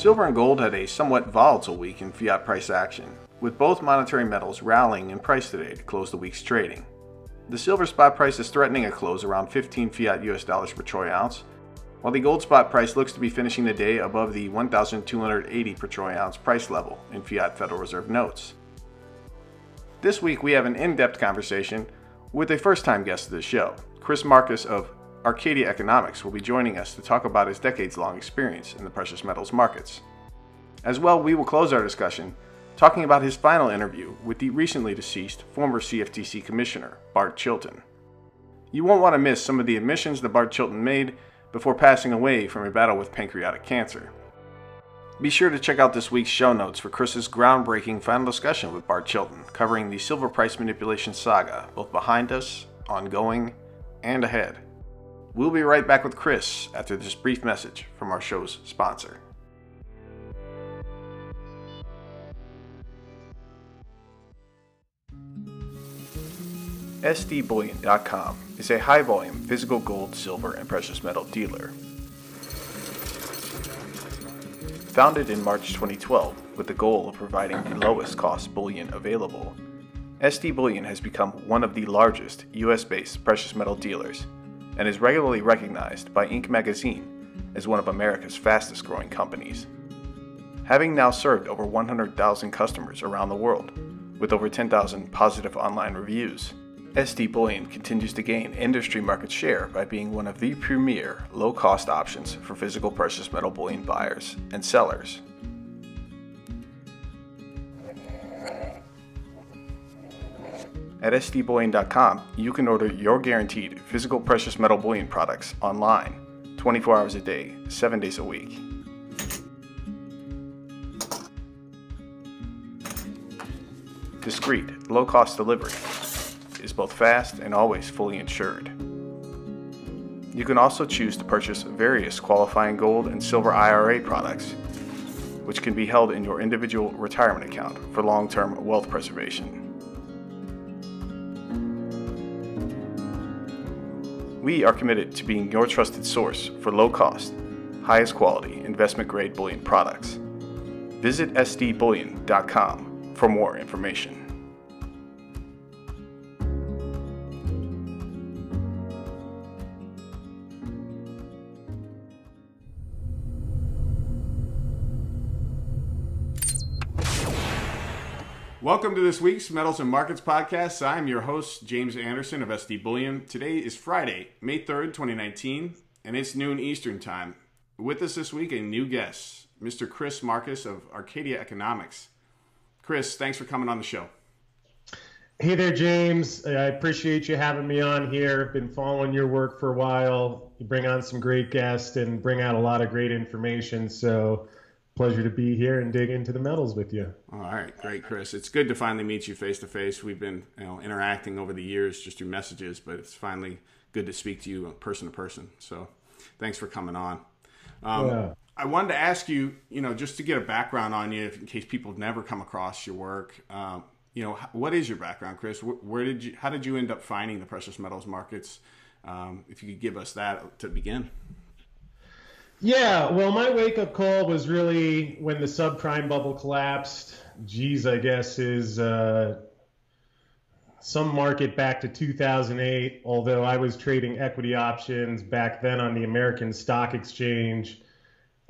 Silver and gold had a somewhat volatile week in fiat price action, with both monetary metals rallying in price today to close the week's trading. The silver spot price is threatening a close around 15 fiat US dollars per troy ounce, while the gold spot price looks to be finishing the day above the 1,280 per troy ounce price level in fiat Federal Reserve notes. This week we have an in-depth conversation with a first-time guest of the show. Chris Marcus of Arcadia Economics will be joining us to talk about his decades-long experience in the precious metals markets. As well, we will close our discussion talking about his final interview with the recently deceased former CFTC Commissioner, Bart Chilton. You won't want to miss some of the admissions that Bart Chilton made before passing away from a battle with pancreatic cancer. Be sure to check out this week's show notes for Chris's groundbreaking final discussion with Bart Chilton, covering the silver price manipulation saga, both behind us, ongoing, and ahead. We'll be right back with Chris after this brief message from our show's sponsor. SDBullion.com is a high volume physical gold, silver, and precious metal dealer. Founded in March 2012 with the goal of providing the lowest cost bullion available, SD Bullion has become one of the largest US based precious metal dealers and is regularly recognized by Inc. magazine as one of America's fastest growing companies. Having now served over 100,000 customers around the world, with over 10,000 positive online reviews, SD Bullion continues to gain industry market share by being one of the premier low cost options for physical precious metal bullion buyers and sellers. At SDBullion.com, you can order your guaranteed physical precious metal bullion products online 24 hours a day, 7 days a week. Discreet, low cost delivery is both fast and always fully insured. You can also choose to purchase various qualifying gold and silver IRA products, which can be held in your individual retirement account for long term wealth preservation. We are committed to being your trusted source for low cost, highest quality investment grade bullion products. Visit sdbullion.com for more information. Welcome to this week's Metals and Markets podcast. I'm your host, James Anderson of SD Bullion. Today is Friday, May 3rd, 2019, and it's noon Eastern Time. With us this week, a new guest, Mr. Chris Marcus of Arcadia Economics. Chris, thanks for coming on the show. Hey there, James. I appreciate you having me on here. I've been following your work for a while. You bring on some great guests and bring out a lot of great information. So, pleasure to be here and dig into the metals with you. All right, great, Chris. It's good to finally meet you face to face. We've been you know, interacting over the years just through messages, but it's finally good to speak to you person to person. So, thanks for coming on. Um, yeah. I wanted to ask you, you know, just to get a background on you, in case people have never come across your work. Um, you know, what is your background, Chris? Where, where, did you, how did you end up finding the precious metals markets? Um, if you could give us that to begin. Yeah, well, my wake up call was really when the subprime bubble collapsed. Geez, I guess is uh, some market back to 2008. Although I was trading equity options back then on the American Stock Exchange,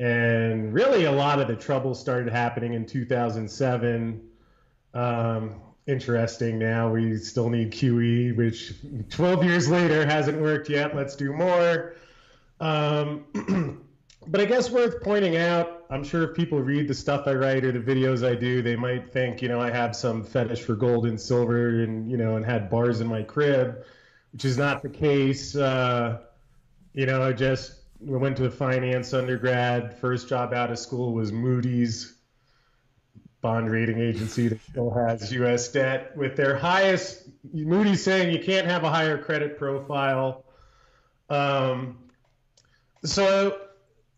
and really a lot of the trouble started happening in 2007. Um, interesting. Now we still need QE, which 12 years later hasn't worked yet. Let's do more. Um, but I guess worth pointing out, I'm sure if people read the stuff I write or the videos I do, they might think, you know, I have some fetish for gold and silver and, you know, and had bars in my crib, which is not the case. Uh, you know, I just went to finance undergrad. First job out of school was Moody's bond rating agency that still has U.S. debt with their highest. Moody's saying you can't have a higher credit profile. Um, so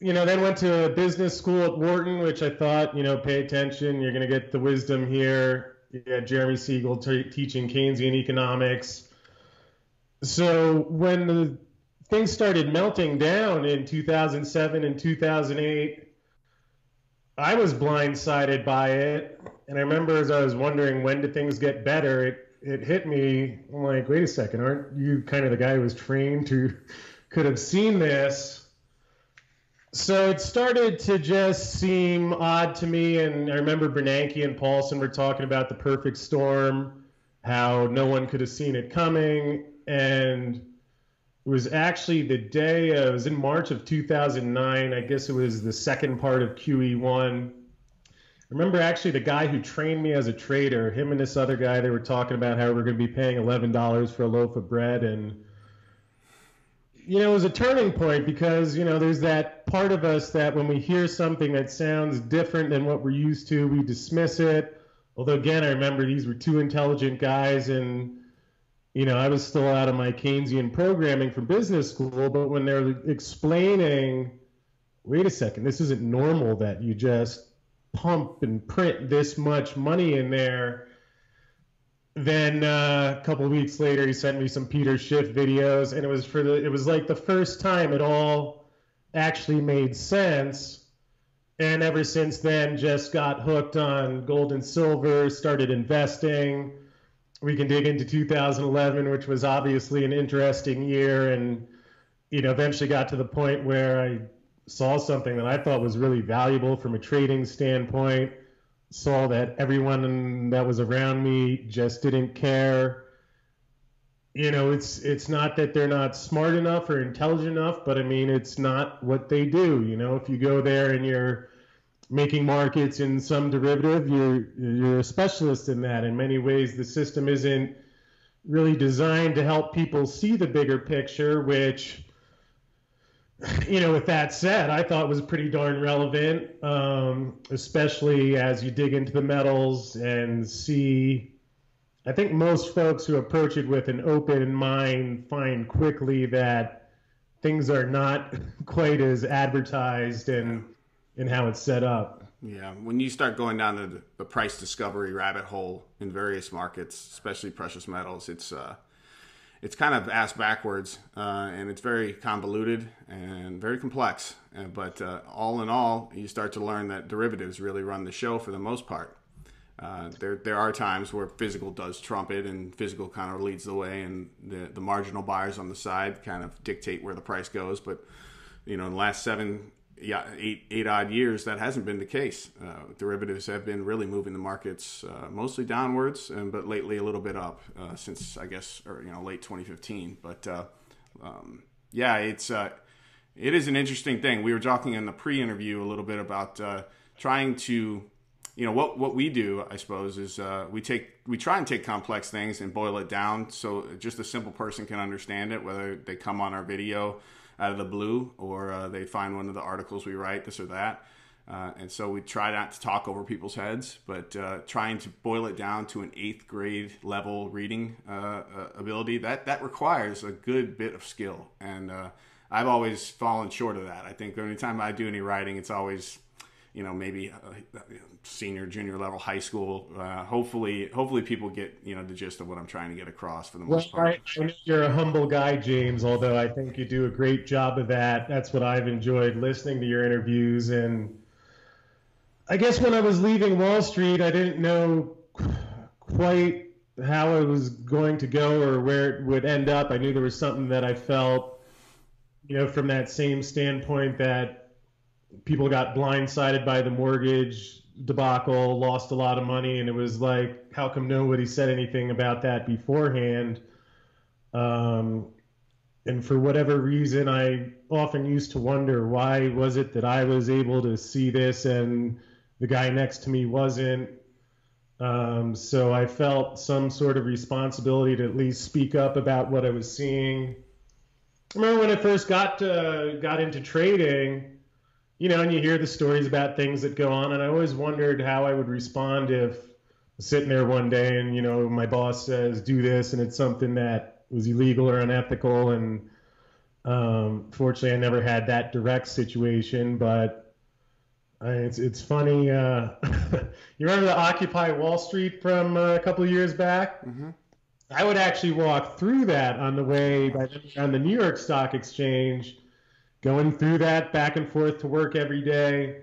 you know, then went to business school at Wharton, which I thought, you know, pay attention. You're going to get the wisdom here. Had Jeremy Siegel t- teaching Keynesian economics. So when the things started melting down in 2007 and 2008, I was blindsided by it, and I remember as I was wondering when did things get better, it it hit me. I'm like, wait a second, aren't you kind of the guy who was trained to could have seen this? So it started to just seem odd to me, and I remember Bernanke and Paulson were talking about the perfect storm, how no one could have seen it coming, and it was actually the day, uh, it was in March of 2009. I guess it was the second part of QE1. I remember actually the guy who trained me as a trader, him and this other guy, they were talking about how we're going to be paying $11 for a loaf of bread. And, you know, it was a turning point because, you know, there's that part of us that when we hear something that sounds different than what we're used to, we dismiss it. Although, again, I remember these were two intelligent guys and, you know, I was still out of my Keynesian programming from business school, but when they're explaining, wait a second, this isn't normal that you just pump and print this much money in there. Then uh, a couple weeks later, he sent me some Peter Schiff videos, and it was for the it was like the first time it all actually made sense. And ever since then, just got hooked on gold and silver, started investing we can dig into 2011, which was obviously an interesting year, and you know, eventually got to the point where I saw something that I thought was really valuable from a trading standpoint. Saw that everyone that was around me just didn't care. You know, it's it's not that they're not smart enough or intelligent enough, but I mean, it's not what they do. You know, if you go there and you're making markets in some derivative, you're you're a specialist in that. In many ways, the system isn't really designed to help people see the bigger picture, which you know, with that said, I thought was pretty darn relevant, um, especially as you dig into the metals and see. I think most folks who approach it with an open mind find quickly that things are not quite as advertised and in how it's set up. Yeah, when you start going down the, the price discovery rabbit hole in various markets, especially precious metals, it's uh, it's kind of ass backwards, uh, and it's very convoluted and very complex. Uh, but uh, all in all, you start to learn that derivatives really run the show for the most part. Uh, there, there are times where physical does trump it, and physical kind of leads the way, and the the marginal buyers on the side kind of dictate where the price goes. But you know, in the last seven yeah, eight eight odd years, that hasn't been the case. Uh, derivatives have been really moving the markets uh, mostly downwards, and, but lately a little bit up uh, since I guess or you know late 2015. But uh, um, yeah, it's uh, it is an interesting thing. We were talking in the pre-interview a little bit about uh, trying to you know what what we do i suppose is uh, we take we try and take complex things and boil it down so just a simple person can understand it whether they come on our video out of the blue, or uh, they find one of the articles we write, this or that. Uh, and so we try not to talk over people's heads, but uh, trying to boil it down to an eighth grade level reading uh, uh, ability that that requires a good bit of skill. And uh, I've always fallen short of that. I think the only time I do any writing, it's always you know maybe uh, senior junior level high school uh, hopefully hopefully people get you know the gist of what i'm trying to get across for the most well, part. I, I you're a humble guy james although i think you do a great job of that. That's what i've enjoyed listening to your interviews. And i guess when i was leaving wall street i didn't know quite how it was going to go or where it would end up. I knew there was something that i felt you know from that same standpoint that people got blindsided by the mortgage debacle, lost a lot of money, and it was like, how come nobody said anything about that beforehand? Um, and for whatever reason, I often used to wonder why was it that I was able to see this and the guy next to me wasn't. Um, so I felt some sort of responsibility to at least speak up about what I was seeing. I remember when I first got to, got into trading you know, and you hear the stories about things that go on, and I always wondered how I would respond if sitting there one day and you know my boss says do this, and it's something that was illegal or unethical, and um, fortunately I never had that direct situation, but uh, it's it's funny. Uh, you remember the Occupy Wall Street from uh, a couple of years back? Mm-hmm. I would actually walk through that on the way on the New York Stock Exchange going through that back and forth to work every day.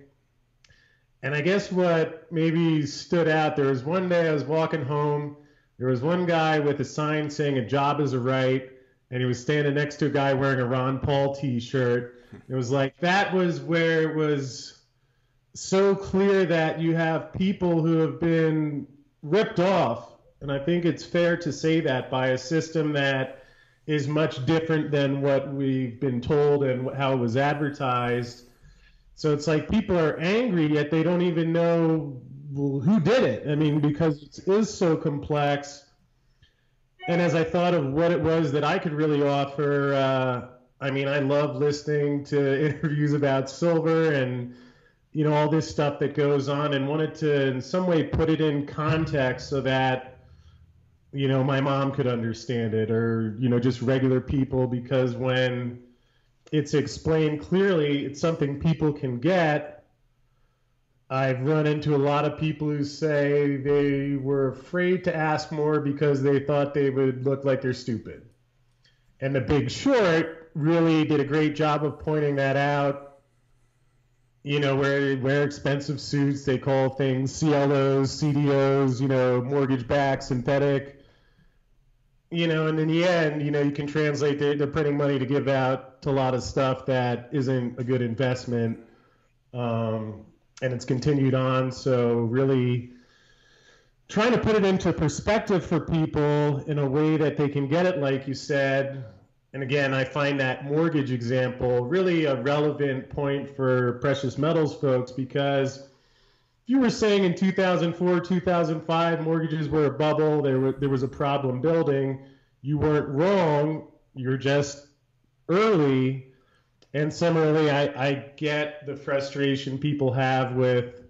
And I guess what maybe stood out there was one day I was walking home. There was one guy with a sign saying a job is a right, and he was standing next to a guy wearing a Ron Paul T-shirt. It was like that was where it was so clear that you have people who have been ripped off, and I think it's fair to say that by a system that is much different than what we've been told and how it was advertised. So it's like people are angry, yet they don't even know who did it. I mean, because it is so complex. And as I thought of what it was that I could really offer, uh, I mean, I love listening to interviews about silver and you know all this stuff that goes on, and wanted to in some way put it in context so that you know, my mom could understand it or, you know, just regular people because when it's explained clearly, it's something people can get. I've run into a lot of people who say they were afraid to ask more because they thought they would look like they're stupid. And The Big Short really did a great job of pointing that out. You know, wear wear expensive suits. They call things CLOs, CDOs, you know, mortgage backed, synthetic you know, and in the end, you know, you can translate they're, printing money to give out to a lot of stuff that isn't a good investment, um, and it's continued on. So really, trying to put it into perspective for people in a way that they can get it, like you said. And again, I find that mortgage example really a relevant point for precious metals folks because you were saying in 2004, 2005, mortgages were a bubble. There, were, there was a problem building. You weren't wrong. You're just early. And similarly, I, I get the frustration people have with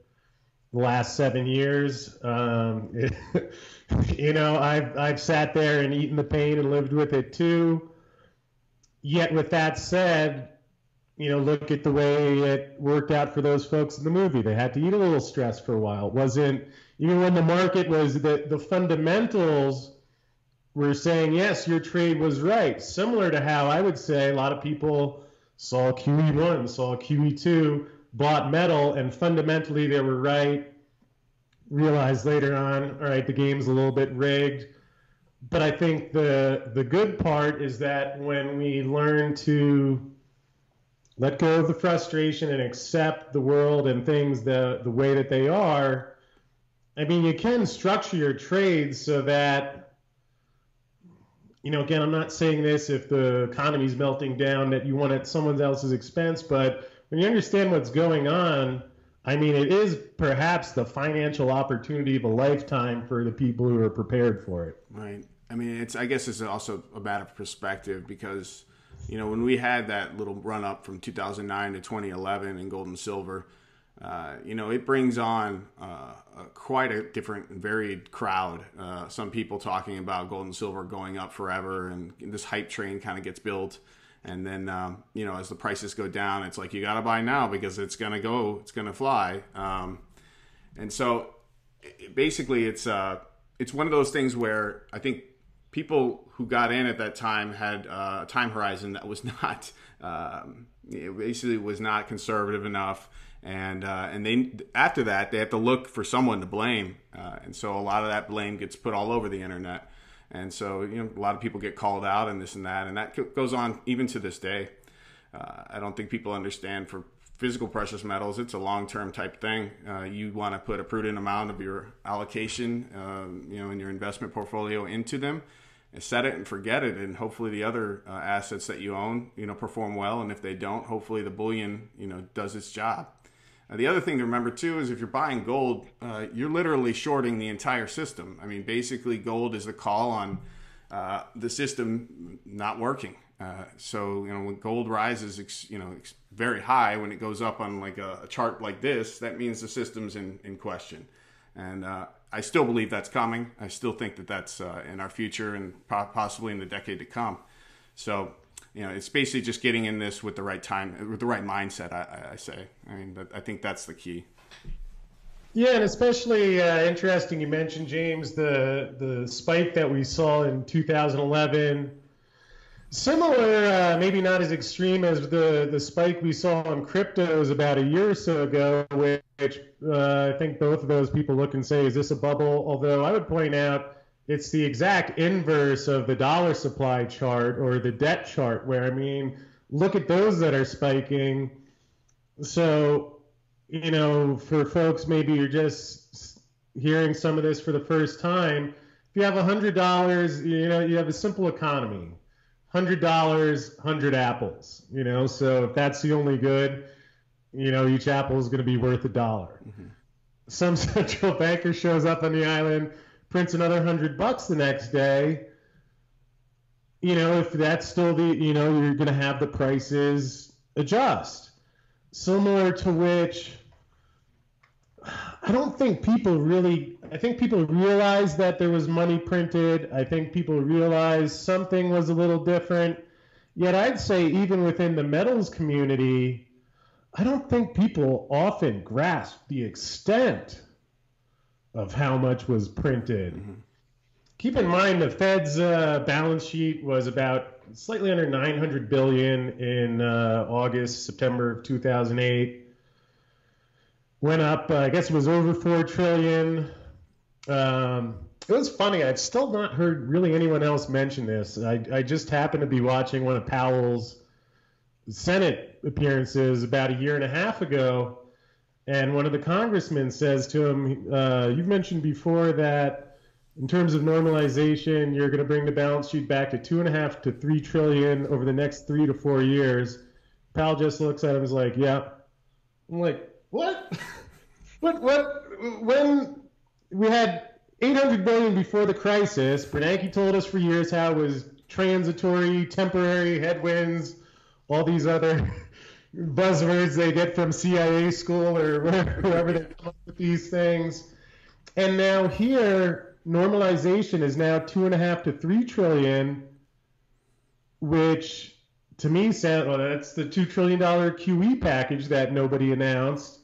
the last seven years. Um, it, you know, I've, I've sat there and eaten the pain and lived with it too. Yet, with that said, you know, look at the way it worked out for those folks in the movie. They had to eat a little stress for a while. It wasn't even when the market was the the fundamentals were saying yes, your trade was right. Similar to how I would say a lot of people saw QE1, saw QE2, bought metal, and fundamentally they were right. Realized later on, all right, the game's a little bit rigged. But I think the the good part is that when we learn to let go of the frustration and accept the world and things the the way that they are. I mean, you can structure your trades so that you know, again, I'm not saying this if the economy's melting down that you want at someone else's expense, but when you understand what's going on, I mean, it is perhaps the financial opportunity of a lifetime for the people who are prepared for it. Right. I mean, it's I guess it's also a matter of perspective because you know, when we had that little run up from 2009 to 2011 in gold and silver, uh, you know, it brings on uh, a, quite a different varied crowd. Uh, some people talking about gold and silver going up forever, and this hype train kind of gets built. And then, um, you know, as the prices go down, it's like you got to buy now because it's going to go, it's going to fly. Um, and so, basically, it's uh, it's one of those things where I think people who got in at that time had uh, a time horizon that was not um, basically was not conservative enough. And uh, and they after that they have to look for someone to blame. Uh, and so a lot of that blame gets put all over the internet. And so you know a lot of people get called out and this and that. And that goes on even to this day. Uh, I don't think people understand for physical precious metals it's a long-term type thing. Uh, you want to put a prudent amount of your allocation um, you know in your investment portfolio into them set it and forget it and hopefully the other uh, assets that you own you know perform well and if they don't hopefully the bullion you know does its job. Uh, the other thing to remember too is if you're buying gold uh, you're literally shorting the entire system. I mean basically gold is the call on uh, the system not working. Uh, so you know when gold rises you know very high when it goes up on like a, a chart like this that means the system's in, in question. And uh, I still believe that's coming. I still think that that's uh, in our future and possibly in the decade to come. So, you know, it's basically just getting in this with the right time, with the right mindset. I, I say. I mean, I think that's the key. Yeah, and especially uh, interesting. You mentioned James the the spike that we saw in 2011. Similar, uh, maybe not as extreme as the, the spike we saw on cryptos about a year or so ago, which uh, I think both of those people look and say, is this a bubble? Although I would point out it's the exact inverse of the dollar supply chart or the debt chart, where I mean, look at those that are spiking. So, you know, for folks, maybe you're just hearing some of this for the first time. If you have $100, you know, you have a simple economy hundred dollars, hundred apples. You know, so if that's the only good, you know, each apple is going to be worth a dollar. Mm-hmm. Some central banker shows up on the island, prints another hundred bucks the next day. You know, if that's still the, you know, you're going to have the prices adjust. Similar to which I don't think people really. I think people realized that there was money printed. I think people realized something was a little different. Yet I'd say even within the metals community, I don't think people often grasp the extent of how much was printed. Mm-hmm. Keep in mind the Fed's uh, balance sheet was about slightly under 900 billion in uh, August, September of 2008 went up. Uh, I guess it was over four trillion. Um, it was funny. I've still not heard really anyone else mention this. I, I just happened to be watching one of Powell's Senate appearances about a year and a half ago, and one of the congressmen says to him, uh, "You've mentioned before that." In terms of normalization, you're going to bring the balance sheet back to two and a half to three trillion over the next three to four years. Powell just looks at him and is like, "Yeah." I'm like, what? what? What? When we had 800 billion before the crisis, Bernanke told us for years how it was transitory, temporary headwinds, all these other buzzwords they get from CIA school or wherever they come up with these things. And now here, normalization is now two and a half to three trillion, which to me well, that's the two trillion dollar QE package that nobody announced.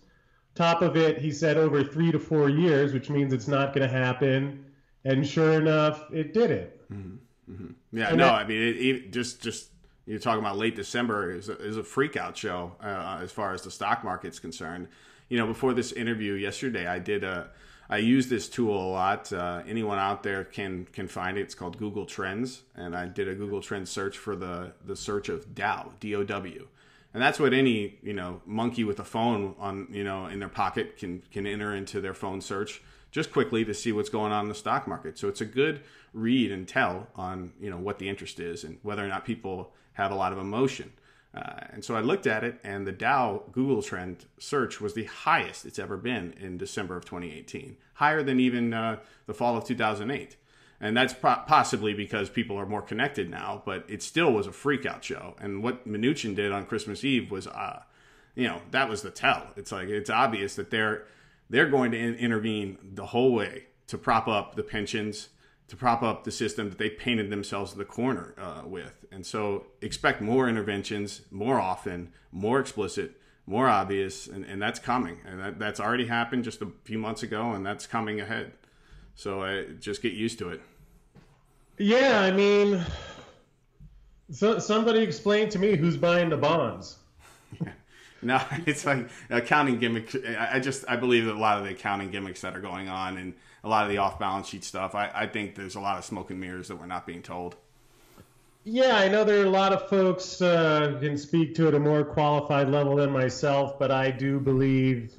Top of it, he said over three to four years, which means it's not going to happen. And sure enough, it did it. Mm-hmm. Mm-hmm. Yeah, and no, that, I mean, it, it, just just you're talking about late December is a, is a freak out show uh, as far as the stock market's concerned. You know, before this interview yesterday, I did a I use this tool a lot. Uh, anyone out there can can find it. It's called Google Trends, and I did a Google Trends search for the the search of Dow D O W, and that's what any you know monkey with a phone on you know in their pocket can can enter into their phone search just quickly to see what's going on in the stock market. So it's a good read and tell on you know what the interest is and whether or not people have a lot of emotion. Uh, and so I looked at it, and the Dow Google Trend search was the highest it's ever been in December of 2018, higher than even uh, the fall of 2008 and that's possibly because people are more connected now. But it still was a freakout show, and what Mnuchin did on Christmas Eve was, uh, you know, that was the tell. It's like it's obvious that they're they're going to in- intervene the whole way to prop up the pensions, to prop up the system that they painted themselves in the corner uh, with, and so expect more interventions, more often, more explicit. More obvious, and, and that's coming, and that, that's already happened just a few months ago, and that's coming ahead. So I just get used to it. Yeah, I mean, so somebody explain to me who's buying the bonds. no, it's like accounting gimmicks. I just I believe that a lot of the accounting gimmicks that are going on and a lot of the off balance sheet stuff. I, I think there's a lot of smoke and mirrors that we're not being told. Yeah, I know there are a lot of folks uh, can speak to it a more qualified level than myself, but I do believe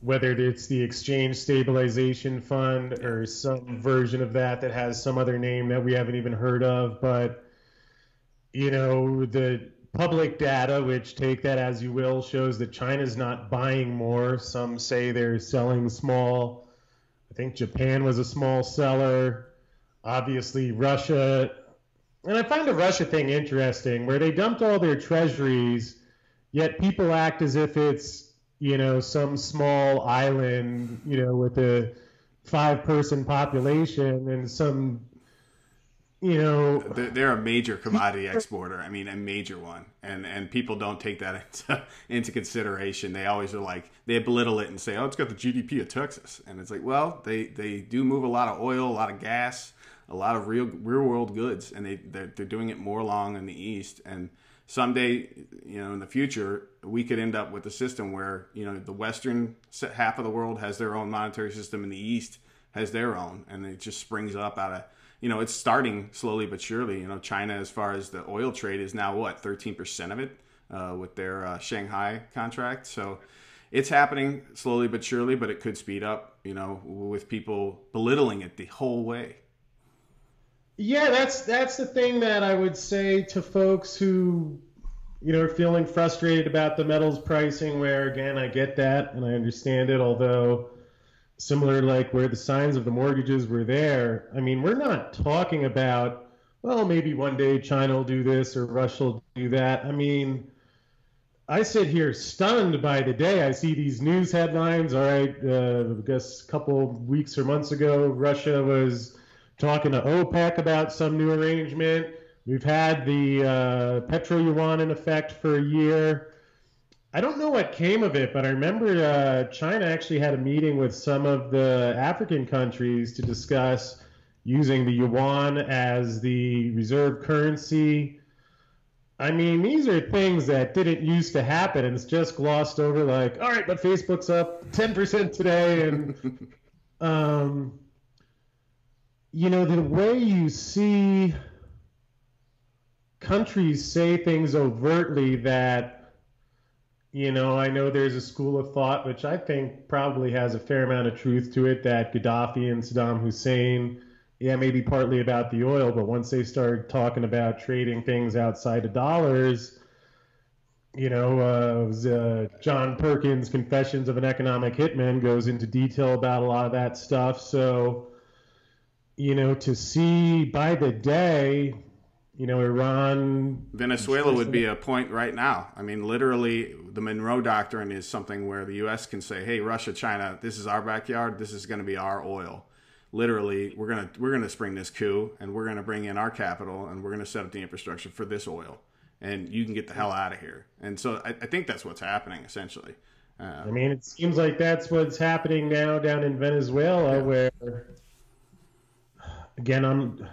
whether it's the exchange stabilization fund or some version of that that has some other name that we haven't even heard of but you know the public data which take that as you will shows that china's not buying more some say they're selling small i think japan was a small seller obviously russia. And i find the russia thing interesting where they dumped all their treasuries yet people act as if it's you know, some small island, you know, with a five person population and some, you know. They're a major commodity exporter. I mean, a major one. And and people don't take that into, into consideration. They always are like, they belittle it and say, oh, it's got the GDP of Texas. And it's like, well, they, they do move a lot of oil, a lot of gas. a lot of real real world goods, and they they're, they're doing it more along in the east. And someday, you know, in the future, we could end up with a system where you know the western half of the world has their own monetary system, and the east has their own, and it just springs up out of you know it's starting slowly but surely. You know, China, as far as the oil trade, is now what thirteen percent of it uh, with their uh, Shanghai contract. So it's happening slowly but surely, but it could speed up. You know, with people belittling it the whole way. Yeah, that's that's the thing that I would say to folks who, you know, are feeling frustrated about the metals pricing. Where again, I get that and I understand it. Although, similar like where the signs of the mortgages were there. I mean, we're not talking about well, maybe one day China will do this or Russia will do that. I mean, I sit here stunned by the day I see these news headlines. All right, uh, I guess a couple weeks or months ago, Russia was talking to OPEC about some new arrangement. We've had the uh, petro yuan in effect for a year. I don't know what came of it, but I remember uh, China actually had a meeting with some of the African countries to discuss using the yuan as the reserve currency I mean, these are things that didn't used to happen, and it's just glossed over. Like, all right, but Facebook's up ten percent today, and um, you know, the way you see countries say things overtly that, you know, I know there's a school of thought which I think probably has a fair amount of truth to it that Gaddafi and Saddam Hussein yeah, maybe partly about the oil, but once they start talking about trading things outside of dollars, you know, uh, was, uh, John Perkins' Confessions of an Economic Hitman goes into detail about a lot of that stuff. So, you know, to see by the day, you know, Iran. Venezuela would be a point right now. I mean, literally, the Monroe Doctrine is something where the U.S. can say, hey, Russia, China, this is our backyard. This is going to be our oil literally we're gonna we're gonna spring this coup and we're gonna bring in our capital and we're gonna set up the infrastructure for this oil and you can get the hell out of here and so i, I think that's what's happening essentially uh, i mean it seems like that's what's happening now down in venezuela yeah. where again i'm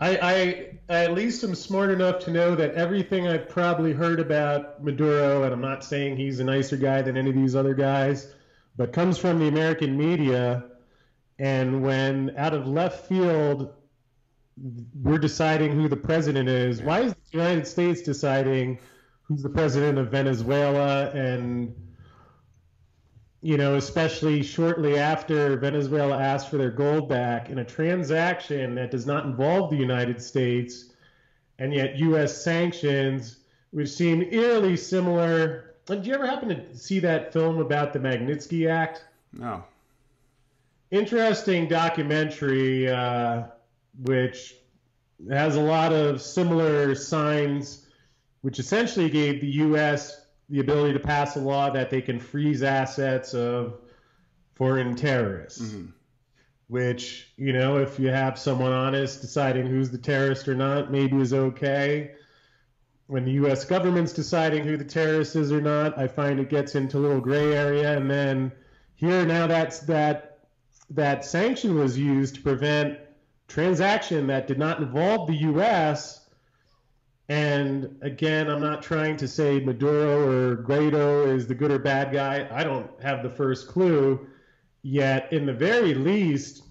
I, I, at least am smart enough to know that everything I've probably heard about Maduro, and I'm not saying he's a nicer guy than any of these other guys, but comes from the American media and when out of left field, we're deciding who the president is, why is the United States deciding who's the president of Venezuela? And, you know, especially shortly after Venezuela asked for their gold back in a transaction that does not involve the United States, and yet U.S. sanctions, which seem eerily similar. Did you ever happen to see that film about the Magnitsky Act? No interesting documentary, uh, which has a lot of similar signs, which essentially gave the U.S. the ability to pass a law that they can freeze assets of foreign terrorists. Mm-hmm. Which, you know, if you have someone honest deciding who's the terrorist or not, maybe is okay. When the U.S. government's deciding who the terrorist is or not, I find it gets into a little gray area. And then here now that's that that sanction was used to prevent transaction that did not involve the U.S. And again, I'm not trying to say Maduro or Guaido is the good or bad guy. I don't have the first clue. Yet, in the very least,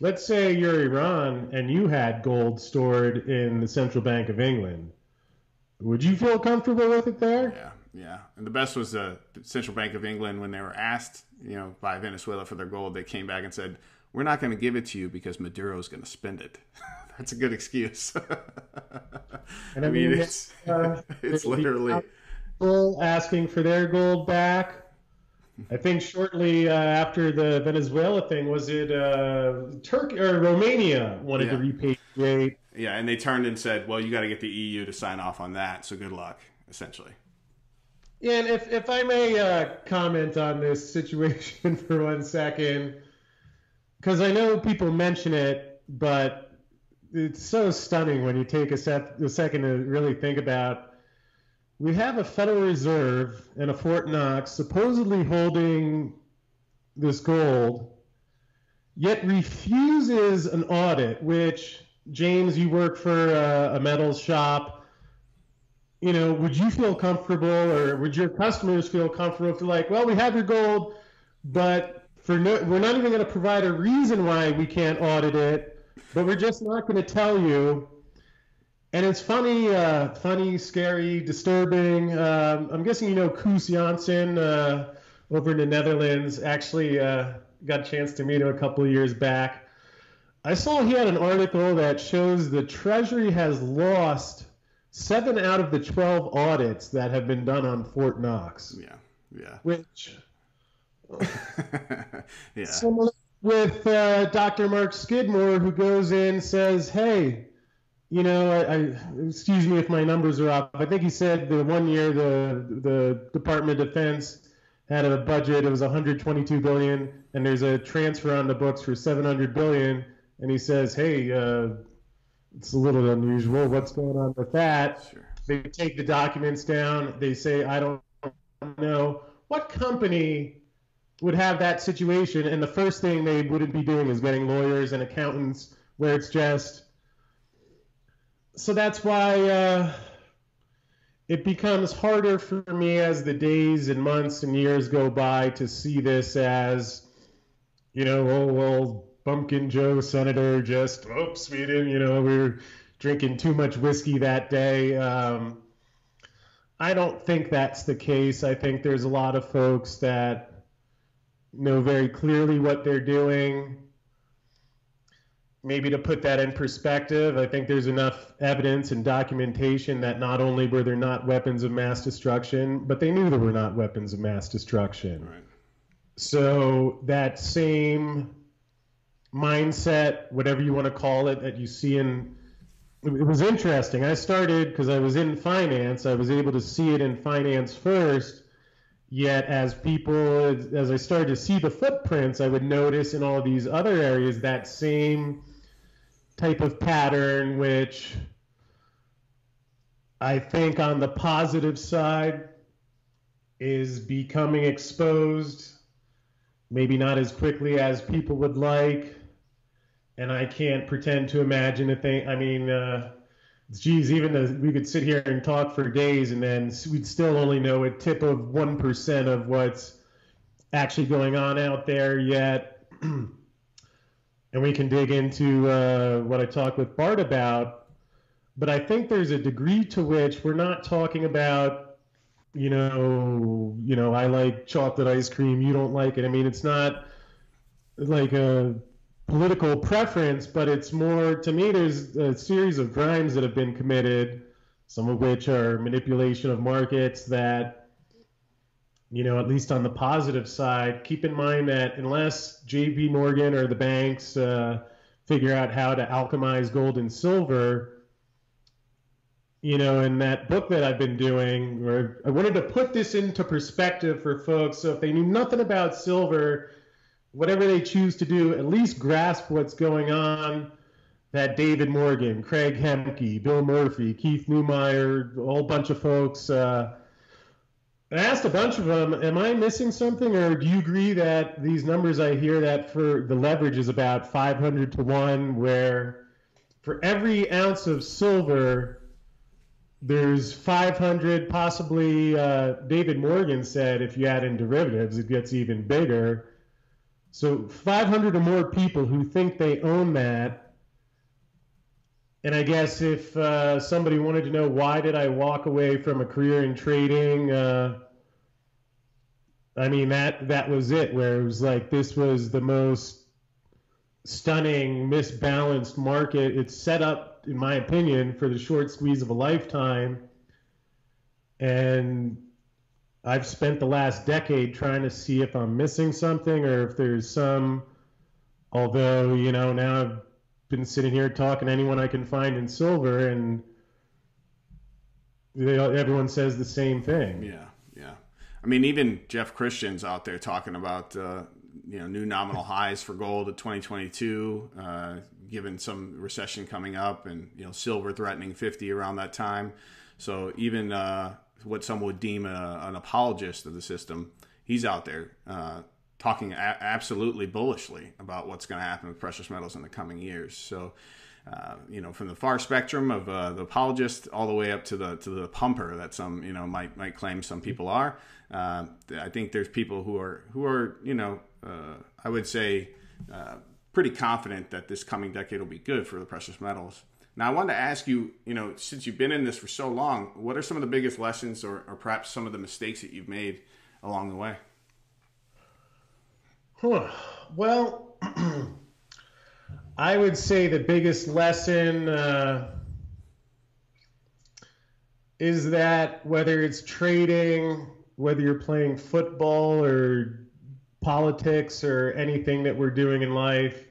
let's say you're Iran and you had gold stored in the Central Bank of England. Would you feel comfortable with it there? Yeah. Yeah, and the best was the Central Bank of England when they were asked, you know, by Venezuela for their gold, they came back and said, "We're not going to give it to you because Maduro is going to spend it." That's a good excuse. and I, mean, mean it's uh, it's literally asking for their gold back. I think shortly uh, after the Venezuela thing, was it uh, Turkey or Romania wanted yeah. to repatriate? Yeah, and they turned and said, "Well, you got to get the EU to sign off on that." So good luck, essentially. Yeah, and if, if I may uh, comment on this situation for one second, because I know people mention it, but it's so stunning when you take a, set, a second to really think about. We have a Federal Reserve and a Fort Knox supposedly holding this gold, yet refuses an audit, which, James, you work for a, a metals shop. You know, would you feel comfortable or would your customers feel comfortable if they're like, well, we have your gold, but for no, we're not even going to provide a reason why we can't audit it, but we're just not going to tell you. And it's funny, uh, funny, scary, disturbing. Um, I'm guessing you know Koos Jansen uh, over in the Netherlands. Actually, uh, got a chance to meet him a couple of years back. I saw he had an article that shows the Treasury has lost seven out of the 12 audits that have been done on Fort Knox. Yeah, yeah. Which, yeah. similar with uh, Dr. Mark Skidmore, who goes in says, hey, you know, I, I, excuse me if my numbers are off. I think he said the one year the the Department of Defense had a budget. It was 122 billion, and there's a transfer on the books for 700 billion. And he says, "Hey, uh, it's a little unusual. What's going on with that?" Sure. They take the documents down. They say, "I don't know what company." Would have that situation, and the first thing they wouldn't be doing is getting lawyers and accountants, where it's just. So that's why uh, it becomes harder for me as the days and months and years go by to see this as, you know, oh well, Bumpkin Joe Senator just oops, we didn't, you know, we were drinking too much whiskey that day. Um, I don't think that's the case. I think there's a lot of folks that know very clearly what they're doing maybe to put that in perspective, I think there's enough evidence and documentation that not only were there not weapons of mass destruction, but they knew there were not weapons of mass destruction. Right. So that same mindset, whatever you want to call it, that you see in it was interesting. I started because I was in finance. I was able to see it in finance first. Yet, as people, as I started to see the footprints, I would notice in all these other areas that same type of pattern, which I think on the positive side is becoming exposed, maybe not as quickly as people would like. And I can't pretend to imagine a thing. I mean, uh, geez, even the, we could sit here and talk for days and then we'd still only know a tip of 1% of what's actually going on out there yet. and we can dig into uh, what I talked with Bart about. But I think there's a degree to which we're not talking about, you know, you know, I like chocolate ice cream, you don't like it. I mean, it's not like a political preference, but it's more to me. There's a series of crimes that have been committed, some of which are manipulation of markets that you know, at least on the positive side, keep in mind that unless JP Morgan or the banks uh, figure out how to alchemize gold and silver, you know, in that book that I've been doing, where I wanted to put this into perspective for folks. So if they knew nothing about silver, whatever they choose to do, at least grasp what's going on. That David Morgan, Craig Hemke, Bill Murphy, Keith Neumeyer, a whole bunch of folks. Uh, I asked a bunch of them, am I missing something, or do you agree that these numbers I hear that for the leverage is about 500 to 1, where for every ounce of silver, there's 500, possibly, uh, David Morgan said if you add in derivatives, it gets even bigger. So 500 or more people who think they own that. And I guess if uh, somebody wanted to know why did I walk away from a career in trading, uh, I mean that that was it. Where it was like this was the most stunning, misbalanced market. It's set up, in my opinion, for the short squeeze of a lifetime. And I've spent the last decade trying to see if I'm missing something or if there's some. Although you know now I've been sitting here talking to anyone I can find in silver, and they, everyone says the same thing. Yeah, yeah. I mean, even Jeff Christian's out there talking about uh, you know new nominal highs for gold at 2022, uh, given some recession coming up, and you know silver threatening 50 around that time. So even uh, what some would deem a, an apologist of the system, he's out there uh, talking a- absolutely bullishly about what's going to happen with precious metals in the coming years. So, uh, you know, from the far spectrum of uh, the apologist all the way up to the to the pumper that some you know might might claim some people are. Uh, I think there's people who are who are you know uh, I would say uh, pretty confident that this coming decade will be good for the precious metals. Now, I wanted to ask you, you know, since you've been in this for so long, what are some of the biggest lessons or, or perhaps some of the mistakes that you've made along the way? Huh. Well, I would say the biggest lesson uh, is that whether it's trading, whether you're playing football or politics or anything that we're doing in life,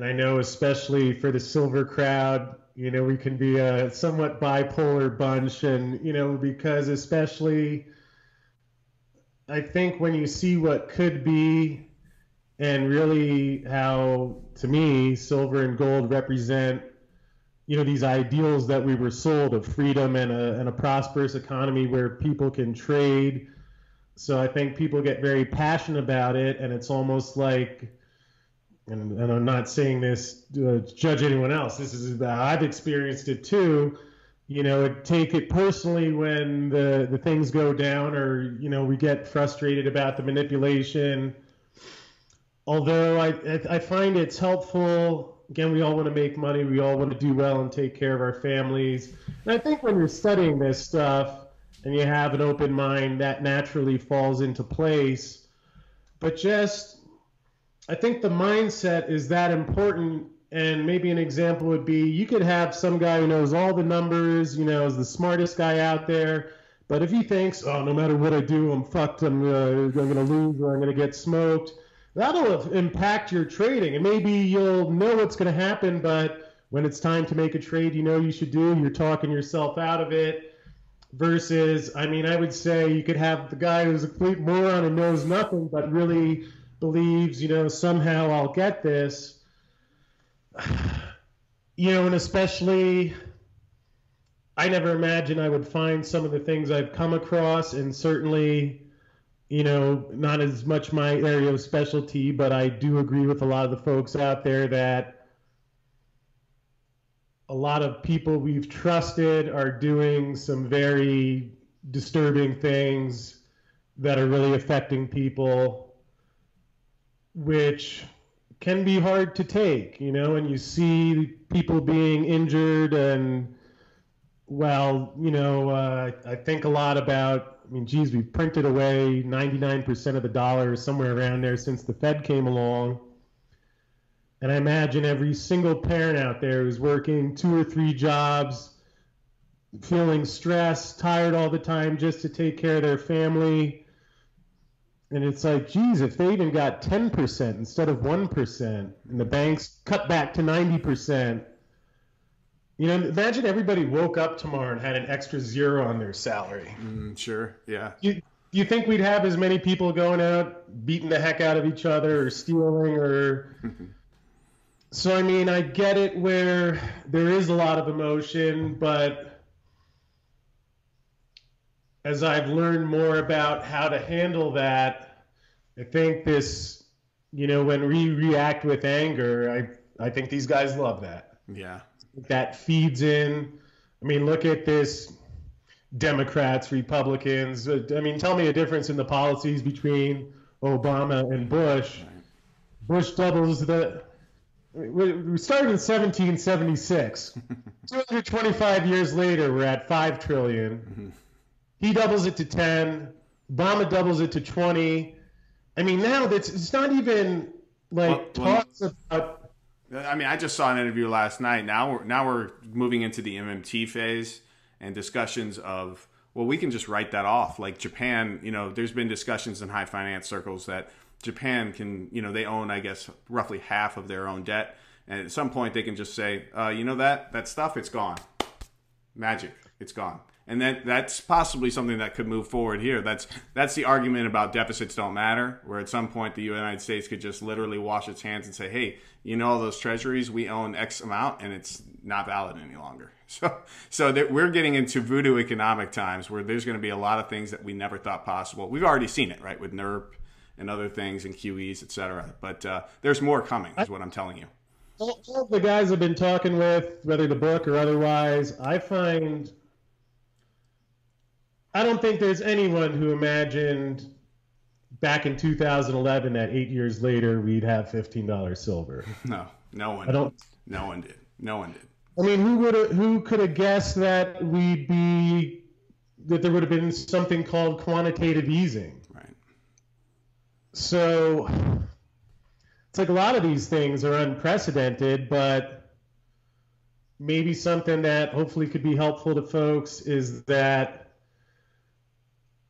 and I know especially for the silver crowd, you know, we can be a somewhat bipolar bunch, and you know, because especially I think when you see what could be and really how to me silver and gold represent you know these ideals that we were sold of freedom and a, and a prosperous economy where people can trade. So i think people get very passionate about it and it's almost like and, and i'm not saying this uh, to judge anyone else this is i've experienced it too you know take it personally when the the things go down or you know we get frustrated about the manipulation although I, I find it's helpful. Again, we all want to make money. We all want to do well and take care of our families. And I think when you're studying this stuff and you have an open mind, that naturally falls into place. But just, I think the mindset is that important. And maybe an example would be you could have some guy who knows all the numbers, you know, is the smartest guy out there. But if he thinks, oh, no matter what I do, I'm fucked, I'm, uh, I'm going to lose or I'm going to get smoked, that'll impact your trading. And maybe you'll know what's going to happen, but when it's time to make a trade you know you should do, you're talking yourself out of it. Versus, I mean, I would say you could have the guy who's a complete moron and knows nothing, but really believes, you know, somehow I'll get this. You know, and especially, I never imagined I would find some of the things I've come across, and certainly you know, not as much my area of specialty, but I do agree with a lot of the folks out there that a lot of people we've trusted are doing some very disturbing things that are really affecting people, which can be hard to take, you know, and you see people being injured and well, you know, uh, I think a lot about I mean, geez, we've printed away 99% of the dollars somewhere around there since the Fed came along. And I imagine every single parent out there who's working two or three jobs, feeling stressed, tired all the time just to take care of their family. And it's like, geez, if they even got 10% instead of 1%, and the banks cut back to 90%, you know, imagine everybody woke up tomorrow and had an extra zero on their salary. Mm, sure, yeah. You, you think we'd have as many people going out beating the heck out of each other or stealing or. so, I mean, I get it where there is a lot of emotion, but as I've learned more about how to handle that, I think this, you know, when we react with anger, I, I think these guys love that. Yeah that feeds in. I mean, look at this Democrats, Republicans. I mean, tell me a difference in the policies between Obama and Bush. Bush doubles the. We started in 1776. 225 years later, we're at 5 trillion. Mm-hmm. He doubles it to 10. Obama doubles it to 20. I mean, now that's it's not even like well, talks well, about I mean, I just saw an interview last night. Now we're now we're moving into the MMT phase and discussions of well, we can just write that off. Like Japan, you know, there's been discussions in high finance circles that Japan can, you know, they own, I guess, roughly half of their own debt, and at some point they can just say, uh, you know, that that stuff, it's gone, magic, it's gone and that that's possibly something that could move forward here. That's that's the argument about deficits don't matter, where at some point the United States could just literally wash its hands and say, "Hey, you know those treasuries we own X amount, and it's not valid any longer." So so that we're getting into voodoo economic times where there's going to be a lot of things that we never thought possible. We've already seen it, right, with NIRP and other things and QEs, etc. But uh, there's more coming, is what I'm telling you. All the guys I've been talking with, whether the book or otherwise, I find I don't think there's anyone who imagined back in 2011 that eight years later we'd have $15 silver. No, no one. I don't. No one did. No one did. I mean, who would have who could have guessed that we'd be that there would have been something called quantitative easing? Right. So it's like a lot of these things are unprecedented, but maybe something that hopefully could be helpful to folks is that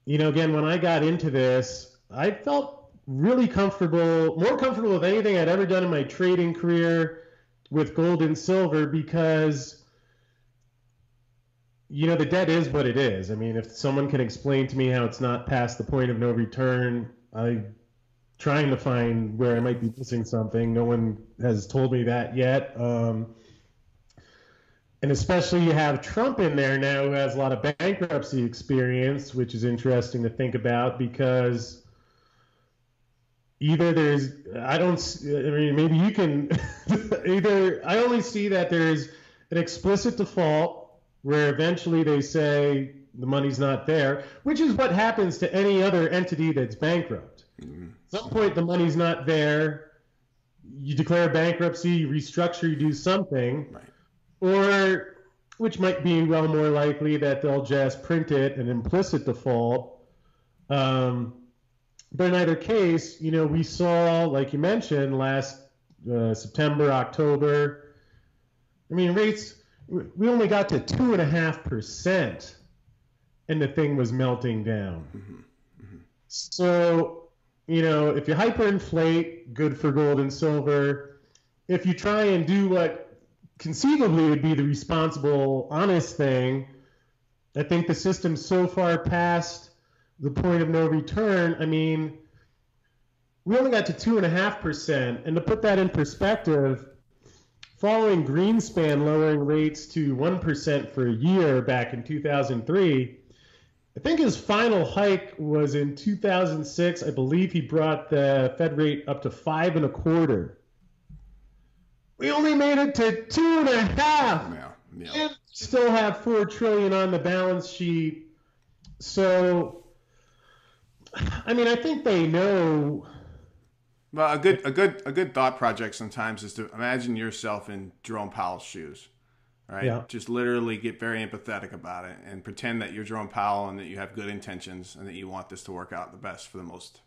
you know, again, when I got into this, I felt really comfortable, more comfortable with anything I'd ever done in my trading career with gold and silver because you know the debt is what it is. I mean, if someone can explain to me how it's not past the point of no return, I'm trying to find where I might be missing something. No one has told me that yet. Um, and especially you have Trump in there now who has a lot of bankruptcy experience, which is interesting to think about because either there's I don't I mean maybe you can either I only see that there's an explicit default where eventually they say the money's not there, which is what happens to any other entity that's bankrupt. Mm-hmm. At some point the money's not there, you declare bankruptcy, you restructure, you do something. Right. Or which might be well more likely that they'll just print it an implicit default. Um, but in either case, you know, we saw, like you mentioned, last uh, September, October. I mean, rates. We only got to two and a half percent, and the thing was melting down. Mm-hmm. Mm-hmm. So, you know, if you hyperinflate, good for gold and silver. If you try and do what conceivably would be the responsible, honest thing, I think the system's so far past the point of no return, I mean, we only got to 2.5%. And to put that in perspective, following Greenspan lowering rates to 1% for a year back in 2003, I think his final hike was in 2006. I believe he brought the Fed rate up to five and a quarter. We only made it to two and a half. Yeah, yeah. And still have four trillion on the balance sheet. So I mean, I think they know. Well, a good a good a good thought project sometimes is to imagine yourself in Jerome Powell's shoes, right? Yeah. Just literally get very empathetic about it and pretend that you're Jerome Powell and that you have good intentions and that you want this to work out the best for the most.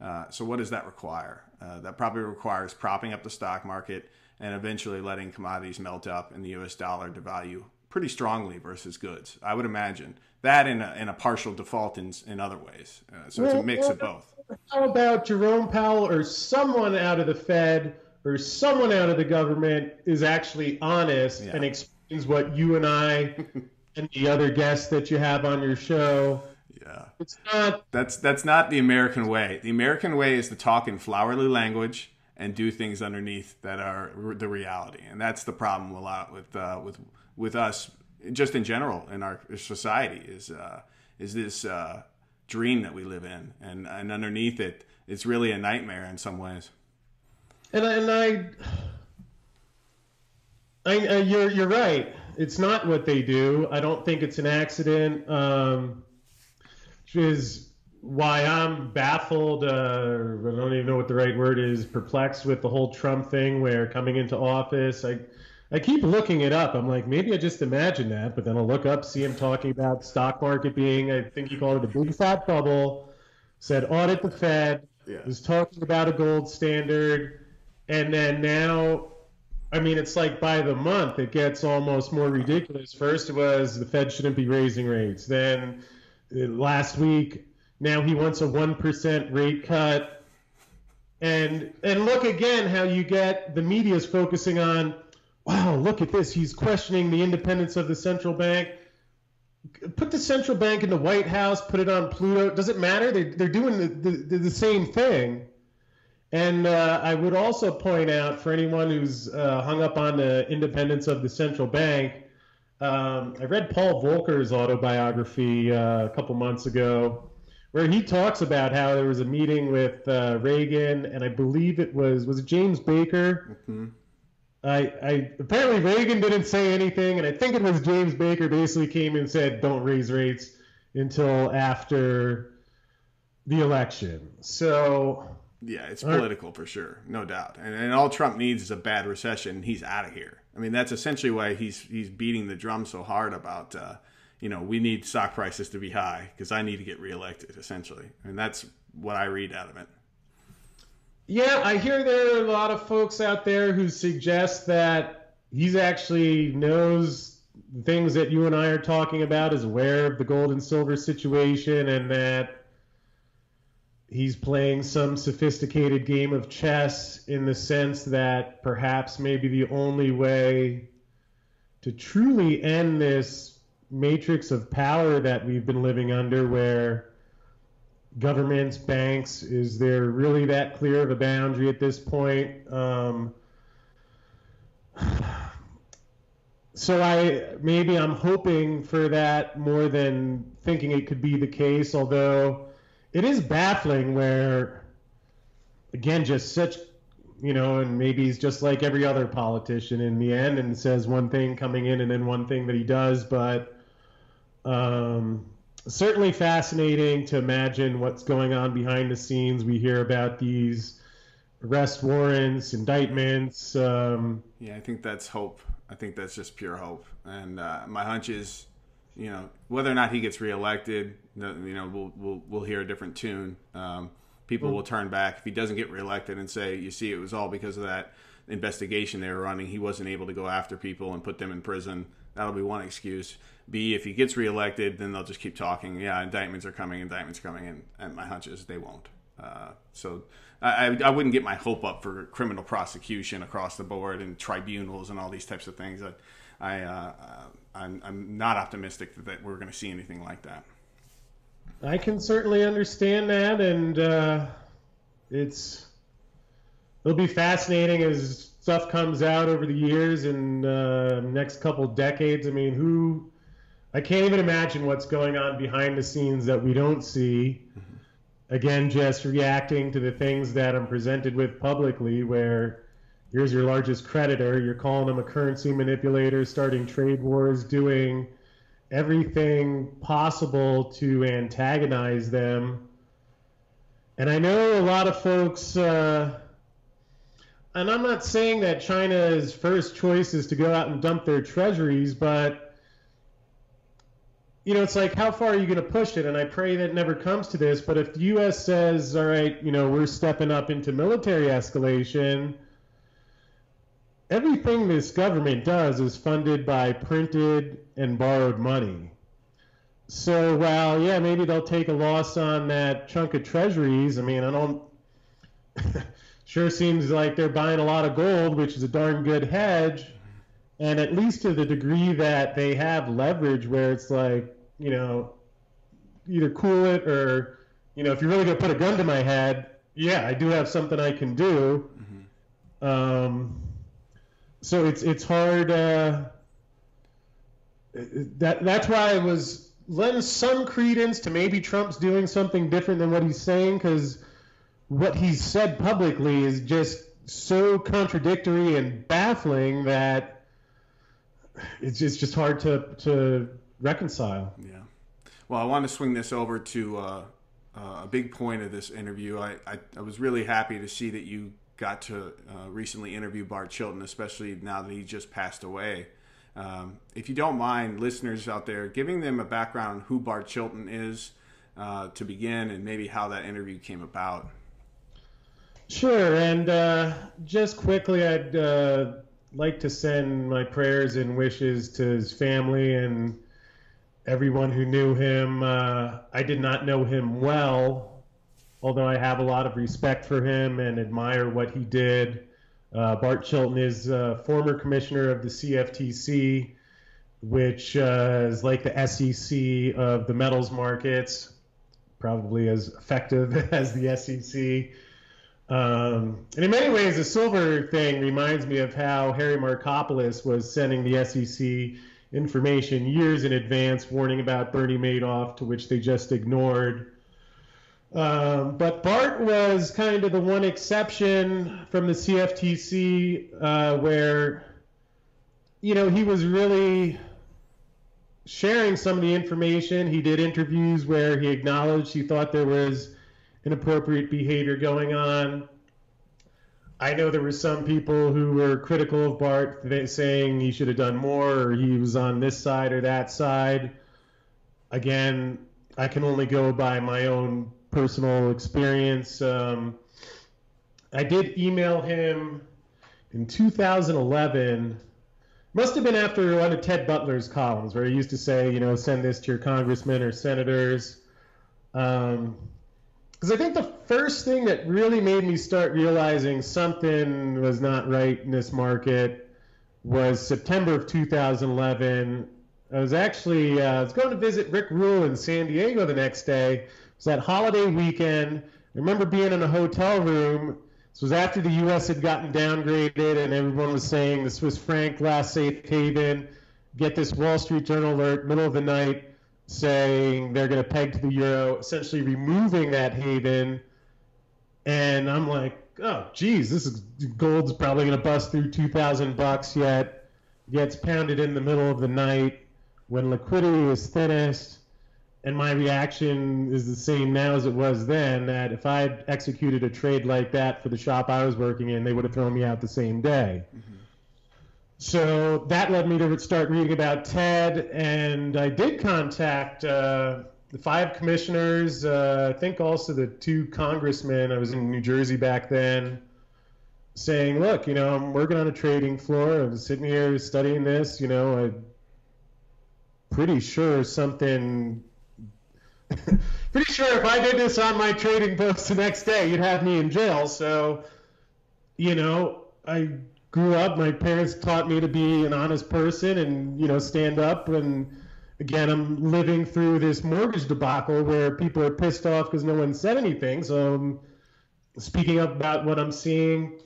Uh, so, what does that require? Uh, that probably requires propping up the stock market and eventually letting commodities melt up and the U.S. dollar devalue pretty strongly versus goods. I would imagine that in a, in a partial default in, in other ways. Uh, so well, it's a mix well, of both. How about Jerome Powell or someone out of the Fed or someone out of the government is actually honest yeah. and explains what you and I and the other guests that you have on your show. Yeah. It's not That's that's not the American way. The American way is to talk in flowery language and do things underneath that are the reality. And that's the problem a lot with uh, with with us just in general in our society is uh, is this uh, dream that we live in, and and underneath it, it's really a nightmare in some ways. And I, and I, I, uh, you're you're right. It's not what they do. I don't think it's an accident. Um, is why I'm baffled. Uh, I don't even know what the right word is. Perplexed with the whole Trump thing, where coming into office, I I keep looking it up. I'm like, maybe I just imagined that, but then I'll look up, see him talking about stock market being, I think he called it a big fat bubble, said audit the Fed, yeah. was talking about a gold standard, and then now, I mean, it's like by the month, it gets almost more ridiculous. First it was the Fed shouldn't be raising rates. Then uh, last week, now he wants a 1% rate cut. And, and look again how you get the media is focusing on – wow, look at this. He's questioning the independence of the central bank. Put the central bank in the White House, put it on Pluto. Does it matter? They, they're doing the, the, the same thing. And uh, I would also point out for anyone who's uh, hung up on the independence of the central bank, um, I read Paul Volcker's autobiography uh, a couple months ago, where he talks about how there was a meeting with uh, Reagan, and I believe it was was it James Baker. Mm-hmm. I, I apparently Reagan didn't say anything, and I think it was James Baker basically came and said, "Don't raise rates until after the election." So yeah, it's political for sure, no doubt. And, and all Trump needs is a bad recession. He's out of here. I mean, that's essentially why he's he's beating the drum so hard about. Uh, you know, we need stock prices to be high because I need to get reelected, essentially. And that's what I read out of it. Yeah, I hear there are a lot of folks out there who suggest that he's actually knows things that you and I are talking about, is aware of the gold and silver situation, and that he's playing some sophisticated game of chess in the sense that perhaps maybe the only way to truly end this matrix of power that we've been living under where governments, banks, is there really that clear of a boundary at this point? Um, so I maybe I'm hoping for that more than thinking it could be the case, although it is baffling where again just such you know, and maybe he's just like every other politician in the end and says one thing coming in and then one thing that he does, but um, certainly fascinating to imagine what's going on behind the scenes. We hear about these arrest warrants, indictments. Um, yeah, I think that's hope. I think that's just pure hope. And uh, my hunch is, you know, whether or not he gets reelected, you know, we'll we'll, we'll hear a different tune. Um, people mm-hmm. will turn back if he doesn't get reelected and say, "You see, it was all because of that investigation they were running. He wasn't able to go after people and put them in prison." That'll be one excuse. B, if he gets reelected, then they'll just keep talking. Yeah, indictments are coming, indictments are coming, and, and my hunch is they won't. Uh, so I, I wouldn't get my hope up for criminal prosecution across the board and tribunals and all these types of things. I, I uh, I'm, I'm not optimistic that, that we're going to see anything like that. I can certainly understand that, and uh, it's it'll be fascinating as stuff comes out over the years and uh, next couple decades. I mean, who I can't even imagine what's going on behind the scenes that we don't see. Mm-hmm. Again, just reacting to the things that I'm presented with publicly, where here's your largest creditor, you're calling them a currency manipulator, starting trade wars, doing everything possible to antagonize them. And I know a lot of folks. Uh, and I'm not saying that China's first choice is to go out and dump their treasuries, but you know, it's like how far are you going to push it? And I pray that it never comes to this. But if the U.S. says, "All right, you know, we're stepping up into military escalation," everything this government does is funded by printed and borrowed money. So while yeah, maybe they'll take a loss on that chunk of treasuries. I mean, I don't. sure seems like they're buying a lot of gold, which is a darn good hedge. And at least to the degree that they have leverage where it's like, you know, either cool it or, you know, if you're really going to put a gun to my head, yeah, I do have something I can do. Mm-hmm. Um, so it's it's hard. Uh, that that's why I was lending some credence to maybe Trump's doing something different than what he's saying because what he's said publicly is just so contradictory and baffling that it's just, it's just hard to, to reconcile. Yeah. Well, I want to swing this over to uh, uh, a big point of this interview. I, I, I, was really happy to see that you got to uh, recently interview Bart Chilton, especially now that he just passed away. Um, if you don't mind, listeners out there, giving them a background on who Bart Chilton is uh, to begin and maybe how that interview came about. Sure, and uh, just quickly, I'd uh, like to send my prayers and wishes to his family and everyone who knew him. Uh, I did not know him well, although I have a lot of respect for him and admire what he did. Uh, Bart Chilton is a former commissioner of the CFTC, which uh, is like the SEC of the metals markets, probably as effective as the SEC. Um, and in many ways, the silver thing reminds me of how Harry Markopolos was sending the SEC information years in advance, warning about Bernie Madoff, to which they just ignored. Um, but Bart was kind of the one exception from the CFTC uh, where, you know, he was really sharing some of the information. He did interviews where he acknowledged he thought there was inappropriate behavior going on. I know there were some people who were critical of Bart, saying he should have done more or he was on this side or that side. Again, I can only go by my own personal experience. Um, I did email him in 2011. Must have been after one of Ted Butler's columns where he used to say, you know, send this to your congressmen or senators. Because I think the first thing that really made me start realizing something was not right in this market was September of 2011. I was actually uh, I was going to visit Rick Rule in San Diego the next day It was that holiday weekend. I remember being in a hotel room. This was after the U.S. had gotten downgraded, and everyone was saying the Swiss franc last safe haven. Get this Wall Street Journal alert, middle of the night, saying they're going to peg to the euro, essentially removing that haven. And I'm like, oh, geez, this is gold's probably going to bust through 2,000 bucks yet. Gets pounded in the middle of the night when liquidity is thinnest and my reaction is the same now as it was then that if I had executed a trade like that for the shop I was working in, they would have thrown me out the same day. Mm-hmm. So that led me to start reading about Ted, and I did contact uh, the five commissioners, uh, I think also the two congressmen. I was in New Jersey back then, saying, Look, you know, I'm working on a trading floor. I'm sitting here studying this. You know, I'm pretty sure something pretty sure if I did this on my trading post the next day, you'd have me in jail. So, you know, I grew up. My parents taught me to be an honest person and you know stand up. And again, I'm living through this mortgage debacle where people are pissed off because no one said anything. So, I'm speaking up about what I'm seeing.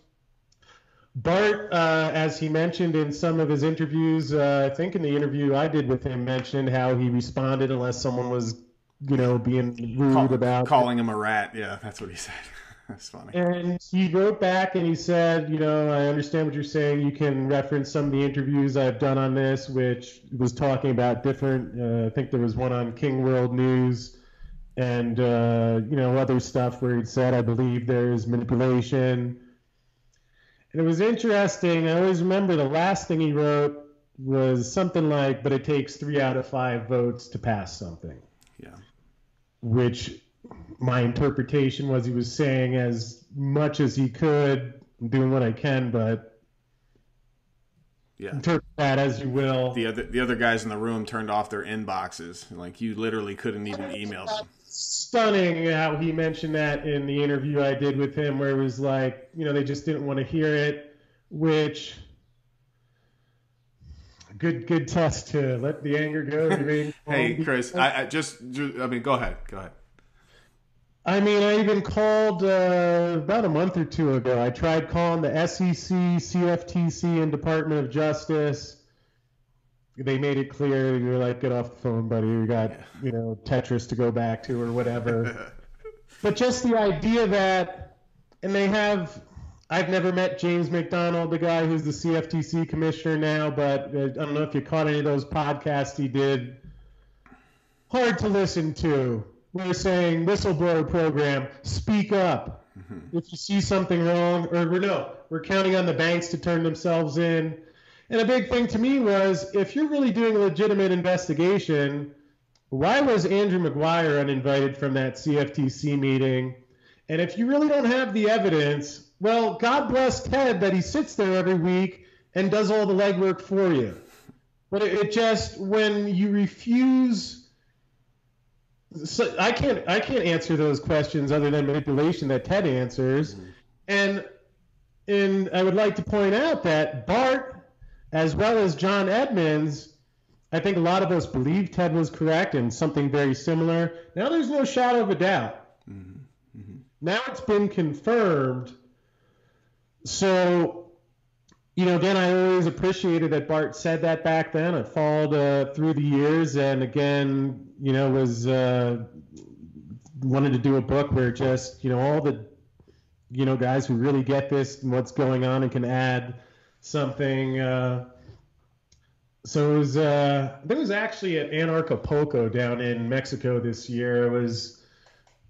Bart, uh, as he mentioned in some of his interviews, uh, I think in the interview I did with him, mentioned how he responded unless someone was you know, being rude Call, about calling him a rat. Yeah, that's what he said. that's funny. And he wrote back and he said, you know, I understand what you're saying. You can reference some of the interviews I've done on this, which was talking about different. Uh, I think there was one on King World News and uh, you know other stuff where he said, I believe there's manipulation. And it was interesting. I always remember the last thing he wrote was something like, "But it takes three out of five votes to pass something." Yeah. Which my interpretation was he was saying as much as he could, I'm doing what I can, but yeah. interpret that as you will. The other the other guys in the room turned off their inboxes, like you literally couldn't even email them. Stunning how he mentioned that in the interview I did with him, where it was like, you know, they just didn't want to hear it, which good good test to let the anger go. hey, Chris, I, I just, just, I mean, go ahead, go ahead. I mean, I even called uh, about a month or two ago. I tried calling the SEC, CFTC, and Department of Justice. They made it clear you're like, get off the phone, buddy. You got, you know, Tetris to go back to or whatever. but just the idea that, and they have I've never met James McDonald, the guy who's the CFTC commissioner now, but uh, I don't know if you caught any of those podcasts he did. Hard to listen to. We're saying whistleblower program, speak up. Mm-hmm. If you see something wrong, or we're no, we're counting on the banks to turn themselves in. And a big thing to me was if you're really doing a legitimate investigation, why was Andrew Maguire uninvited from that CFTC meeting? And if you really don't have the evidence, well, God bless Ted that he sits there every week and does all the legwork for you. But it, it just when you refuse, so I can't I can't answer those questions other than manipulation that Ted answers, mm-hmm. and and I would like to point out that Bart, as well as John Edmonds, I think a lot of us believe Ted was correct and something very similar. Now there's no shadow of a doubt. Mm-hmm. Mm-hmm. Now it's been confirmed so, you know, again, I always appreciated that Bart said that back then. It followed uh, through the years, and again, you know, was uh, wanted to do a book where just you know all the you know guys who really get this and what's going on and can add something. Uh, so it was uh, there was actually at Anarchapulco down in Mexico this year. I was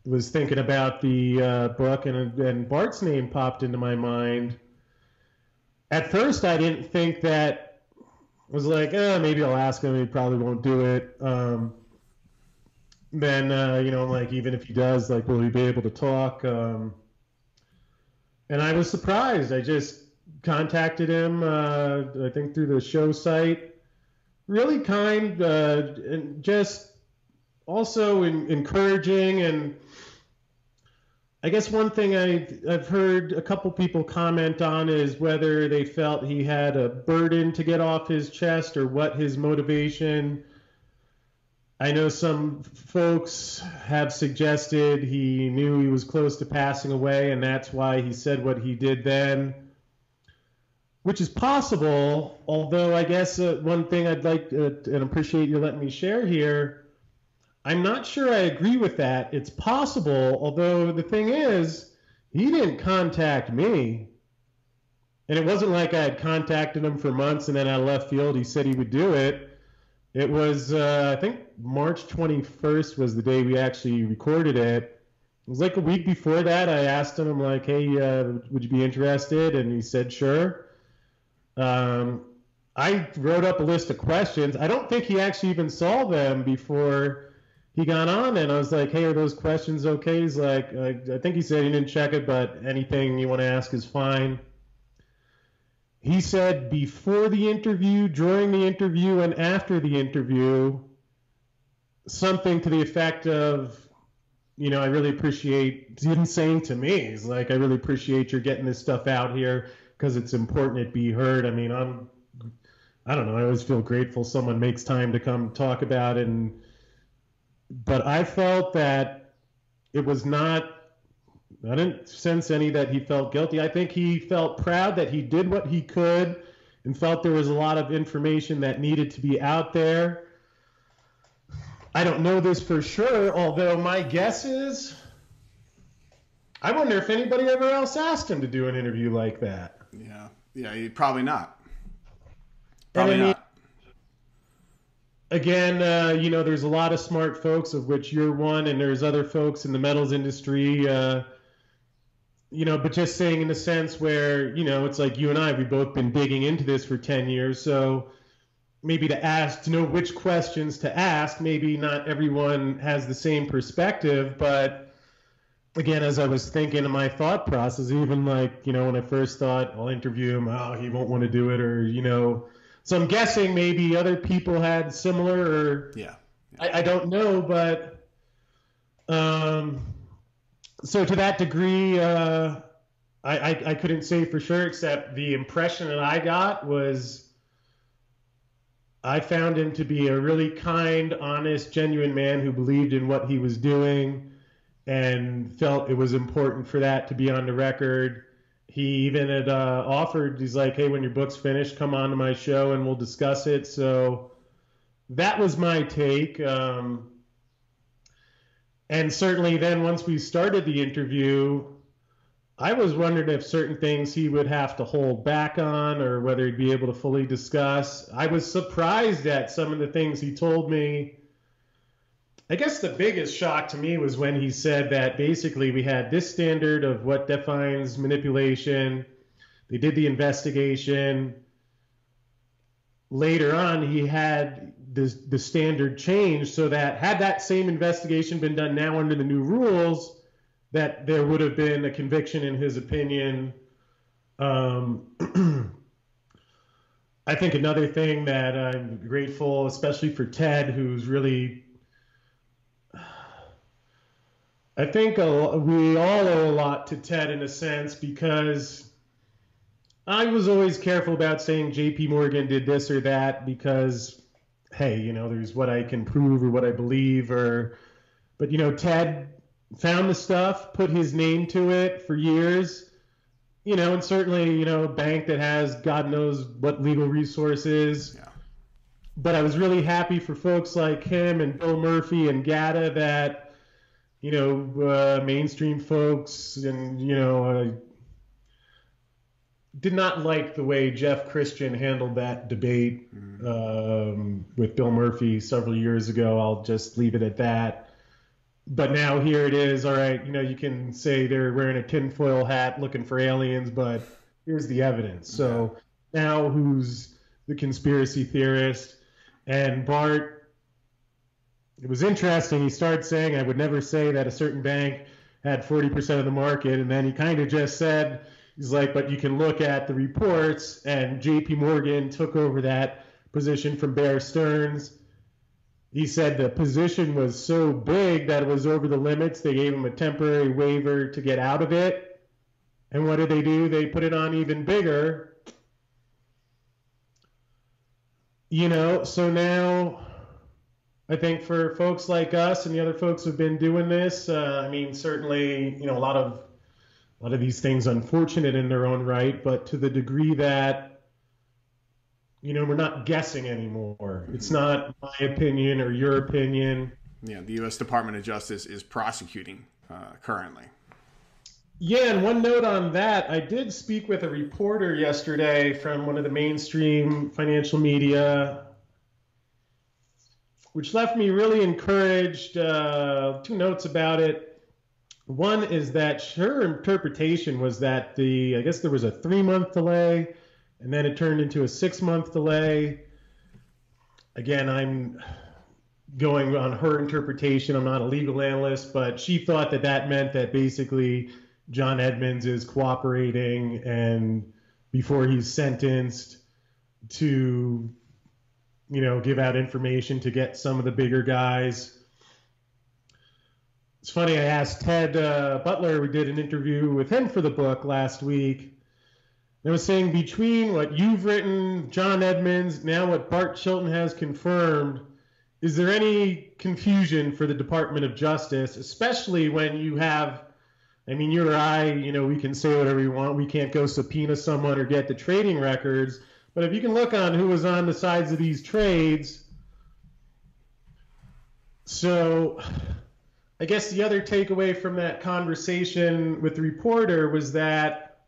was thinking about the uh, book and and Bart's name popped into my mind. At first, I didn't think that was like, eh, maybe I'll ask him. He probably won't do it. Um, then uh, you know, like even if he does, like, will he be able to talk? Um, and I was surprised. I just contacted him. Uh, I think through the show site. Really kind, uh, and just also in, encouraging and I guess one thing I, I've heard a couple people comment on is whether they felt he had a burden to get off his chest or what his motivation. I know some folks have suggested he knew he was close to passing away and that's why he said what he did then, which is possible. Although, I guess uh, one thing I'd like uh, and appreciate you letting me share here I'm not sure I agree with that. It's possible, although the thing is, he didn't contact me. And it wasn't like I had contacted him for months and then I left field he said he would do it. It was, uh, I think March 21st was the day we actually recorded it. It was like a week before that. I asked him, I'm like, hey, uh, would you be interested? And he said, sure. Um, I wrote up a list of questions. I don't think he actually even saw them before he got on and I was like, hey, are those questions okay? He's like, I, I think he said he didn't check it, but anything you want to ask is fine. He said before the interview, during the interview, and after the interview, something to the effect of, you know, I really appreciate, didn't saying to me, he's like, I really appreciate you're getting this stuff out here because it's important it be heard. I mean, I'm, I don't know, I always feel grateful someone makes time to come talk about it and, but I felt that it was not. I didn't sense any that he felt guilty. I think he felt proud that he did what he could and felt there was a lot of information that needed to be out there. I don't know this for sure, although my guess is I wonder if anybody ever else asked him to do an interview like that. Yeah. Yeah, probably not. Probably I mean, not again, uh, you know, there's a lot of smart folks, of which you're one, and there's other folks in the metals industry. Uh, you know, but just saying in the sense where, you know, it's like you and I, we've both been digging into this for 10 years. So maybe to ask, to know which questions to ask, maybe not everyone has the same perspective. But again, as I was thinking in my thought process, even like, you know, when I first thought I'll interview him, oh, he won't want to do it, or, you know, so I'm guessing maybe other people had similar, or yeah, yeah. I, I, don't know, but um, so to that degree, uh, I, I I couldn't say for sure, except the impression that I got was I found him to be a really kind, honest, genuine man who believed in what he was doing and felt it was important for that to be on the record he even had uh, offered he's like hey when your book's finished come on to my show and we'll discuss it. So that was my take um, and certainly then once we started the interview i was wondering if certain things he would have to hold back on or whether he'd be able to fully discuss. I was surprised at some of the things he told me I guess the biggest shock to me was when he said that basically we had this standard of what defines manipulation. They did the investigation. Later on, he had the, the standard changed so that had that same investigation been done now under the new rules, that there would have been a conviction in his opinion. Um, I think another thing that I'm grateful, especially for Ted, who's really I think a, we all owe a lot to Ted in a sense because I was always careful about saying JP Morgan did this or that because, hey, you know, there's what I can prove or what I believe or, but you know, Ted found the stuff, put his name to it for years, you know, and certainly, you know, a bank that has God knows what legal resources. Yeah. But I was really happy for folks like him and Bill Murphy and GATA that you know, uh, mainstream folks and, you know, uh, did not like the way Jeff Christian handled that debate mm-hmm. um, with Bill Murphy several years ago. I'll just leave it at that. But now here it is. All right, you know, you can say they're wearing a tinfoil hat looking for aliens, but here's the evidence. So now who's the conspiracy theorist? And Bart, it was interesting. He started saying, I would never say that a certain bank had 40% of the market. And then he kind of just said, He's like, but you can look at the reports, and J.P. Morgan took over that position from Bear Stearns. He said the position was so big that it was over the limits. They gave him a temporary waiver to get out of it. And what did they do? They put it on even bigger. You know, so now I think for folks like us and the other folks who've been doing this, uh, I mean, certainly, you know, a lot of a lot of these things unfortunate in their own right, but to the degree that you know we're not guessing anymore. It's not my opinion or your opinion. Yeah, the U.S. Department of Justice is prosecuting uh, currently. Yeah, and one note on that, I did speak with a reporter yesterday from one of the mainstream financial media, which left me really encouraged. Uh, two notes about it. One is that her interpretation was that the I guess there was a three month delay, and then it turned into a six month delay. Again, I'm going on her interpretation. I'm not a legal analyst, but she thought that that meant that basically John Edmonds is cooperating and before he's sentenced to you know give out information to get some of the bigger guys it's funny. I asked Ted uh, Butler. We did an interview with him for the book last week. I was saying between what you've written, John Edmonds, now what Bart Chilton has confirmed, is there any confusion for the Department of Justice, especially when you have, I mean, you or I, you know, we can say whatever we want. We can't go subpoena someone or get the trading records. But if you can look on who was on the sides of these trades, so I guess the other takeaway from that conversation with the reporter was that,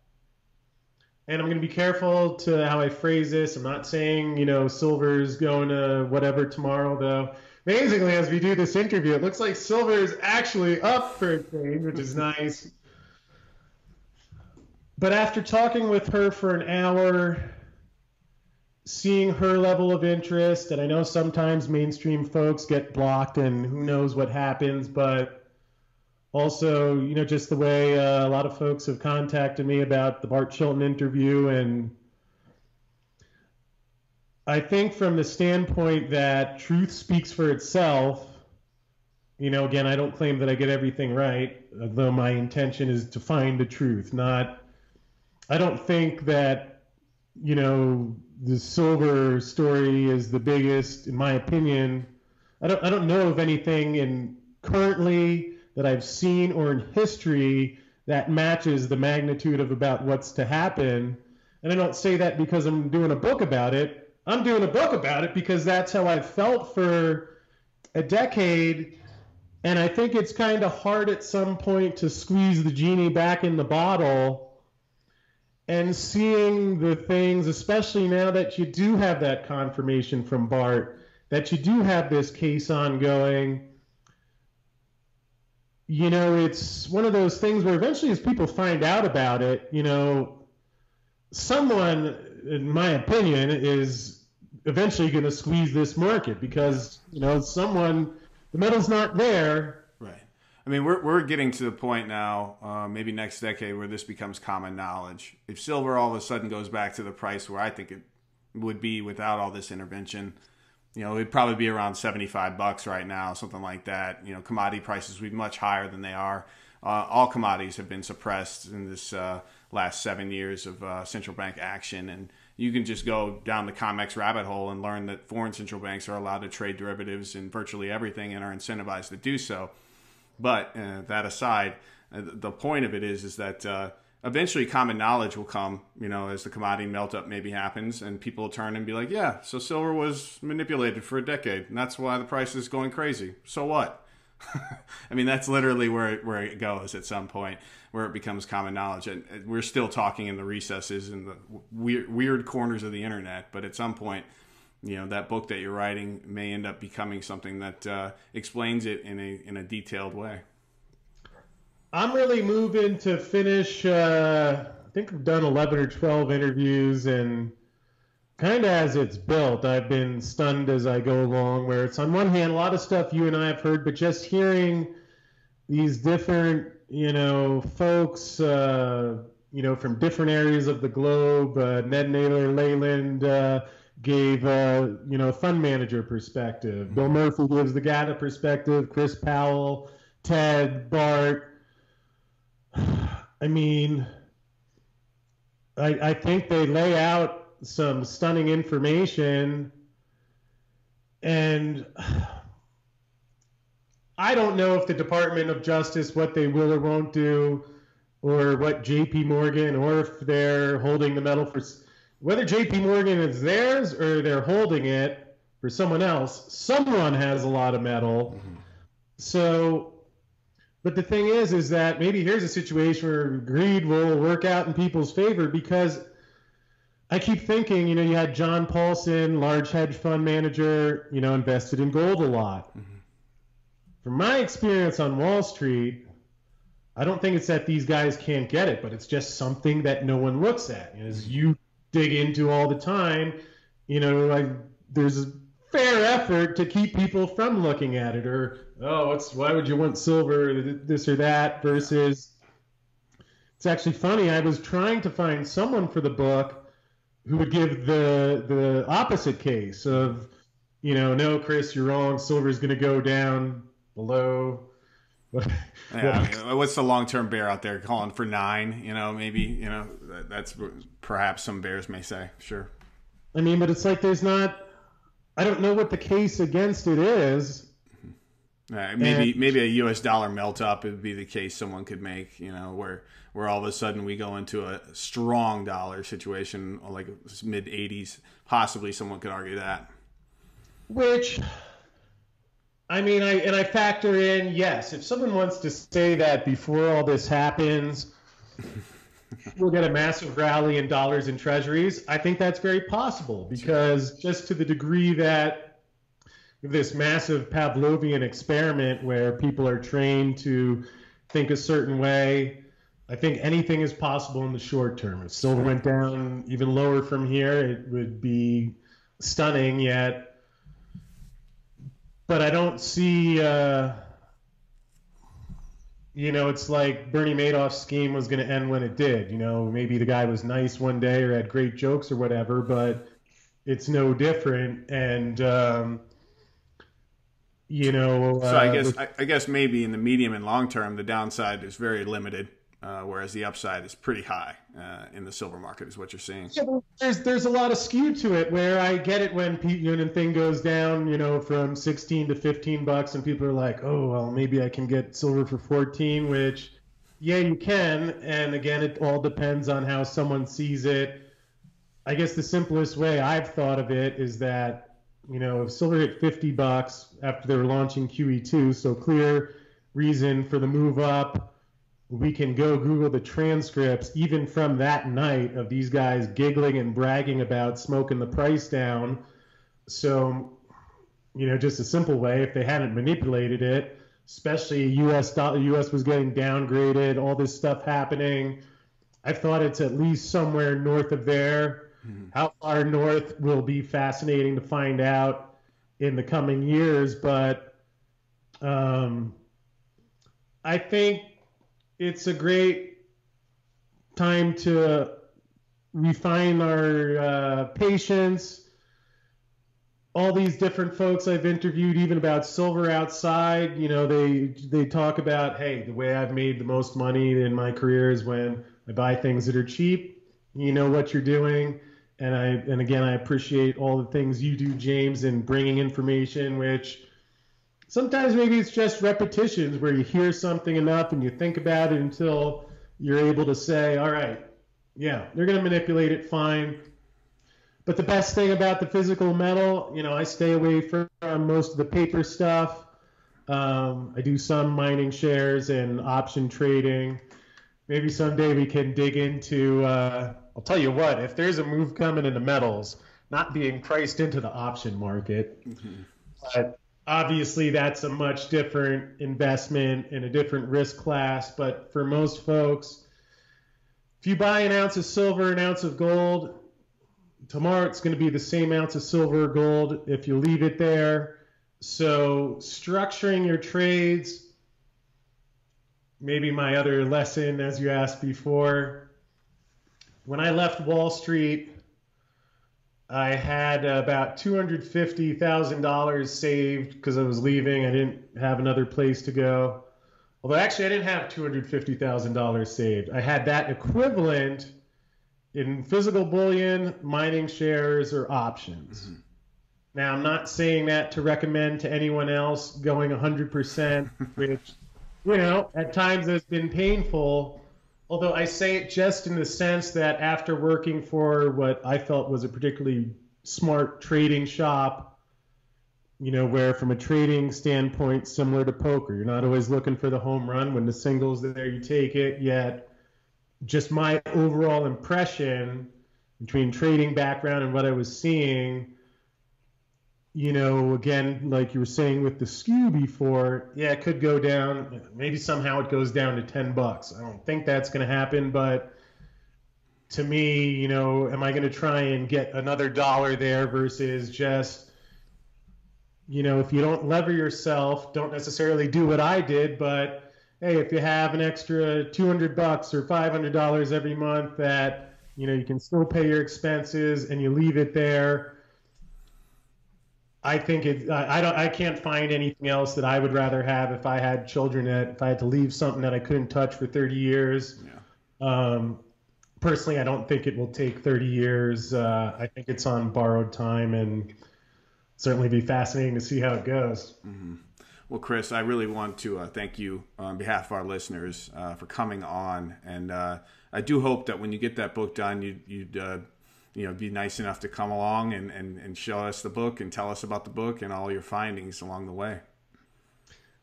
and I'm going to be careful to how I phrase this. I'm not saying, you know, Silver's going to whatever tomorrow, though. Amazingly, as we do this interview, it looks like Silver is actually up for a change, which is nice. But after talking with her for an hour, seeing her level of interest, and I know sometimes mainstream folks get blocked, and who knows what happens, but also, you know, just the way uh, a lot of folks have contacted me about the Bart Chilton interview, and I think from the standpoint that truth speaks for itself. You know, again, I don't claim that I get everything right, although my intention is to find the truth, not. I don't think that, you know, the silver story is the biggest, in my opinion. I don't I don't know of anything in currently that I've seen or in history that matches the magnitude of about what's to happen. And I don't say that because I'm doing a book about it. I'm doing a book about it because that's how I've felt for a decade. And I think it's kind of hard at some point to squeeze the genie back in the bottle and seeing the things, especially now that you do have that confirmation from Bart, that you do have this case ongoing, you know, it's one of those things where eventually, as people find out about it, you know, someone, in my opinion, is eventually going to squeeze this market because, you know, someone, the metal's not there I mean, we're we're getting to the point now, uh, maybe next decade, where this becomes common knowledge. If silver all of a sudden goes back to the price where I think it would be without all this intervention, you know, it'd probably be around seventy-five bucks right now, something like that. You know, commodity prices would be much higher than they are. Uh, all commodities have been suppressed in this uh, last seven years of uh, central bank action, and you can just go down the COMEX rabbit hole and learn that foreign central banks are allowed to trade derivatives in virtually everything and are incentivized to do so. But uh, that aside, uh, the point of it is is that uh, eventually common knowledge will come. You know, as the commodity melt up maybe happens, and people will turn and be like, "Yeah, so silver was manipulated for a decade, and that's why the price is going crazy." So what? I mean, that's literally where it, where it goes at some point, where it becomes common knowledge. And we're still talking in the recesses and the weird, weird corners of the internet. But at some point, you know, that book that you're writing may end up becoming something that uh, explains it in a in a detailed way. I'm really moving to finish. Uh, I think I've done 11 or 12 interviews and kind of as it's built, I've been stunned as I go along. Where it's on one hand, a lot of stuff you and I have heard, but just hearing these different, you know, folks, uh, you know, from different areas of the globe. Uh, Ned Naylor Leyland uh, gave, uh, you know, fund manager perspective. Bill Murphy gives the GATA perspective. Chris Powell, Ted, Bart. I mean, I, I think they lay out some stunning information and I don't know if the Department of Justice what they will or won't do or what JP Morgan or if they're holding the metal for whether JP Morgan is theirs or they're holding it for someone else someone has a lot of metal mm-hmm. so but the thing is is that maybe here's a situation where greed will work out in people's favor because I keep thinking, you know, you had John Paulson, large hedge fund manager, you know, invested in gold a lot. Mm-hmm. From my experience on Wall Street, I don't think it's that these guys can't get it, but it's just something that no one looks at. As you dig into all the time, you know, like there's a fair effort to keep people from looking at it, or oh, what's why would you want silver, this or that, versus. It's actually funny. I was trying to find someone for the book who would give the the opposite case of, you know, no, Chris, you're wrong. Silver's going to go down below. Yeah, what's the long term bear out there calling for nine? You know, maybe you know that's perhaps some bears may say. Sure. I mean, but it's like there's not. I don't know what the case against it is. Uh, maybe and, maybe a U.S. dollar melt up would be the case someone could make. You know, where where all of a sudden we go into a strong dollar situation, like mid 80s. Possibly someone could argue that. Which, I mean, I and I factor in yes. If someone wants to say that before all this happens. we'll get a massive rally in dollars and treasuries. I think that's very possible because just to the degree that this massive Pavlovian experiment where people are trained to think a certain way. I think anything is possible in the short term. If silver went down even lower from here, it would be stunning. Yet, but I don't see. Uh, you know, it's like Bernie Madoff's scheme was going to end when it did. You know, maybe the guy was nice one day or had great jokes or whatever, but it's no different. And um, you know. So I uh, guess I, I, guess maybe in the medium and long term, the downside is very limited, uh, whereas the upside is pretty high uh, in the silver market, is what you're seeing. Yeah, there's there's a lot of skew to it. Where I get it when Pete Union thing goes down, you know, from 16 to 15 bucks, and people are like, oh well, maybe I can get silver for 14, which. Yeah, you can. And again, it all depends on how someone sees it. I guess the simplest way I've thought of it is that you know, if silver hit 50 bucks after they were launching QE2, so clear reason for the move up. We can go Google the transcripts even from that night of these guys giggling and bragging about smoking the price down. So, you know, just a simple way, if they hadn't manipulated it, especially U.S. dollar, U.S. was getting downgraded, all this stuff happening. I thought it's at least somewhere north of there Mm-hmm. How far north will be fascinating to find out in the coming years, but um, I think it's a great time to refine our uh, patience. All these different folks I've interviewed, even about silver outside, you know, they they talk about, hey, the way I've made the most money in my career is when I buy things that are cheap. You know what you're doing and I and again I appreciate all the things you do, James, in bringing information, which sometimes maybe it's just repetitions where you hear something enough and you think about it until you're able to say, all right, yeah, they're going to manipulate it fine. But the best thing about the physical metal, you know, I stay away from most of the paper stuff. Um, I do some mining shares and option trading. Maybe someday we can dig into. Uh, I'll tell you what, if there's a move coming into metals, not being priced into the option market, mm-hmm. but obviously that's a much different investment and a different risk class. But for most folks, if you buy an ounce of silver, an ounce of gold, tomorrow it's going to be the same ounce of silver or gold if you leave it there. So structuring your trades, maybe my other lesson, as you asked before. When I left Wall Street, I had about $250,000 saved because I was leaving. I didn't have another place to go. Although actually, I didn't have $250,000 saved. I had that equivalent in physical bullion, mining shares, or options. Mm-hmm. Now, I'm not saying that to recommend to anyone else going 100%, which, you know, at times has been painful. Although I say it just in the sense that after working for what I felt was a particularly smart trading shop, you know, where from a trading standpoint, similar to poker, you're not always looking for the home run. When the single's there, you take it. Yet, just my overall impression between trading background and what I was seeing, you know, again, like you were saying with the skew before, yeah, it could go down. Maybe somehow it goes down to 10 bucks. I don't think that's going to happen, but to me, you know, am I going to try and get another dollar there versus just you know, if you don't lever yourself, don't necessarily do what I did, but hey, if you have an extra 200 bucks or $500 every month that, you know, you can still pay your expenses and you leave it there. I think it, I, don't, I can't find anything else that I would rather have if I had children that, if I had to leave something that I couldn't touch for 30 years. Yeah. Um, personally, I don't think it will take 30 years. Uh, I think it's on borrowed time and, certainly be fascinating to see how it goes. Mm-hmm. Well, Chris, I really want to uh, thank you on behalf of our listeners uh, for coming on, and uh, I do hope that when you get that book done, you, you'd uh, you know be nice enough to come along and, and, and show us the book and tell us about the book and all your findings along the way.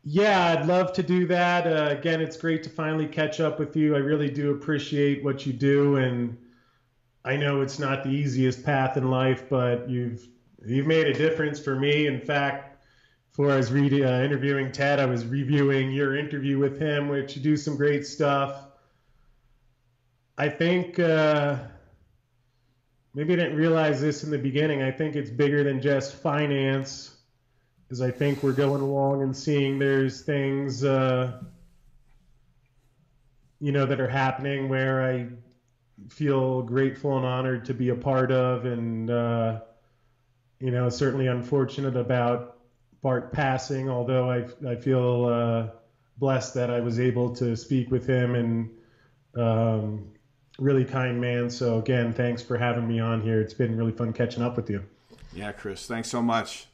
Yeah, I'd love to do that. Uh, again, it's great to finally catch up with you. I really do appreciate what you do, and I know it's not the easiest path in life, but you've you've made a difference for me. In fact, before I was reading, uh, interviewing Ted, I was reviewing your interview with him, which you do some great stuff. I think uh, maybe I didn't realize this in the beginning. I think it's bigger than just finance, because I think we're going along and seeing there's things, uh, you know, that are happening where I feel grateful and honored to be a part of, and uh, you know, certainly unfortunate about Bart passing, although I, I feel uh, blessed that I was able to speak with him and um, really kind man. So, again, thanks for having me on here. It's been really fun catching up with you. Yeah, Chris, thanks so much.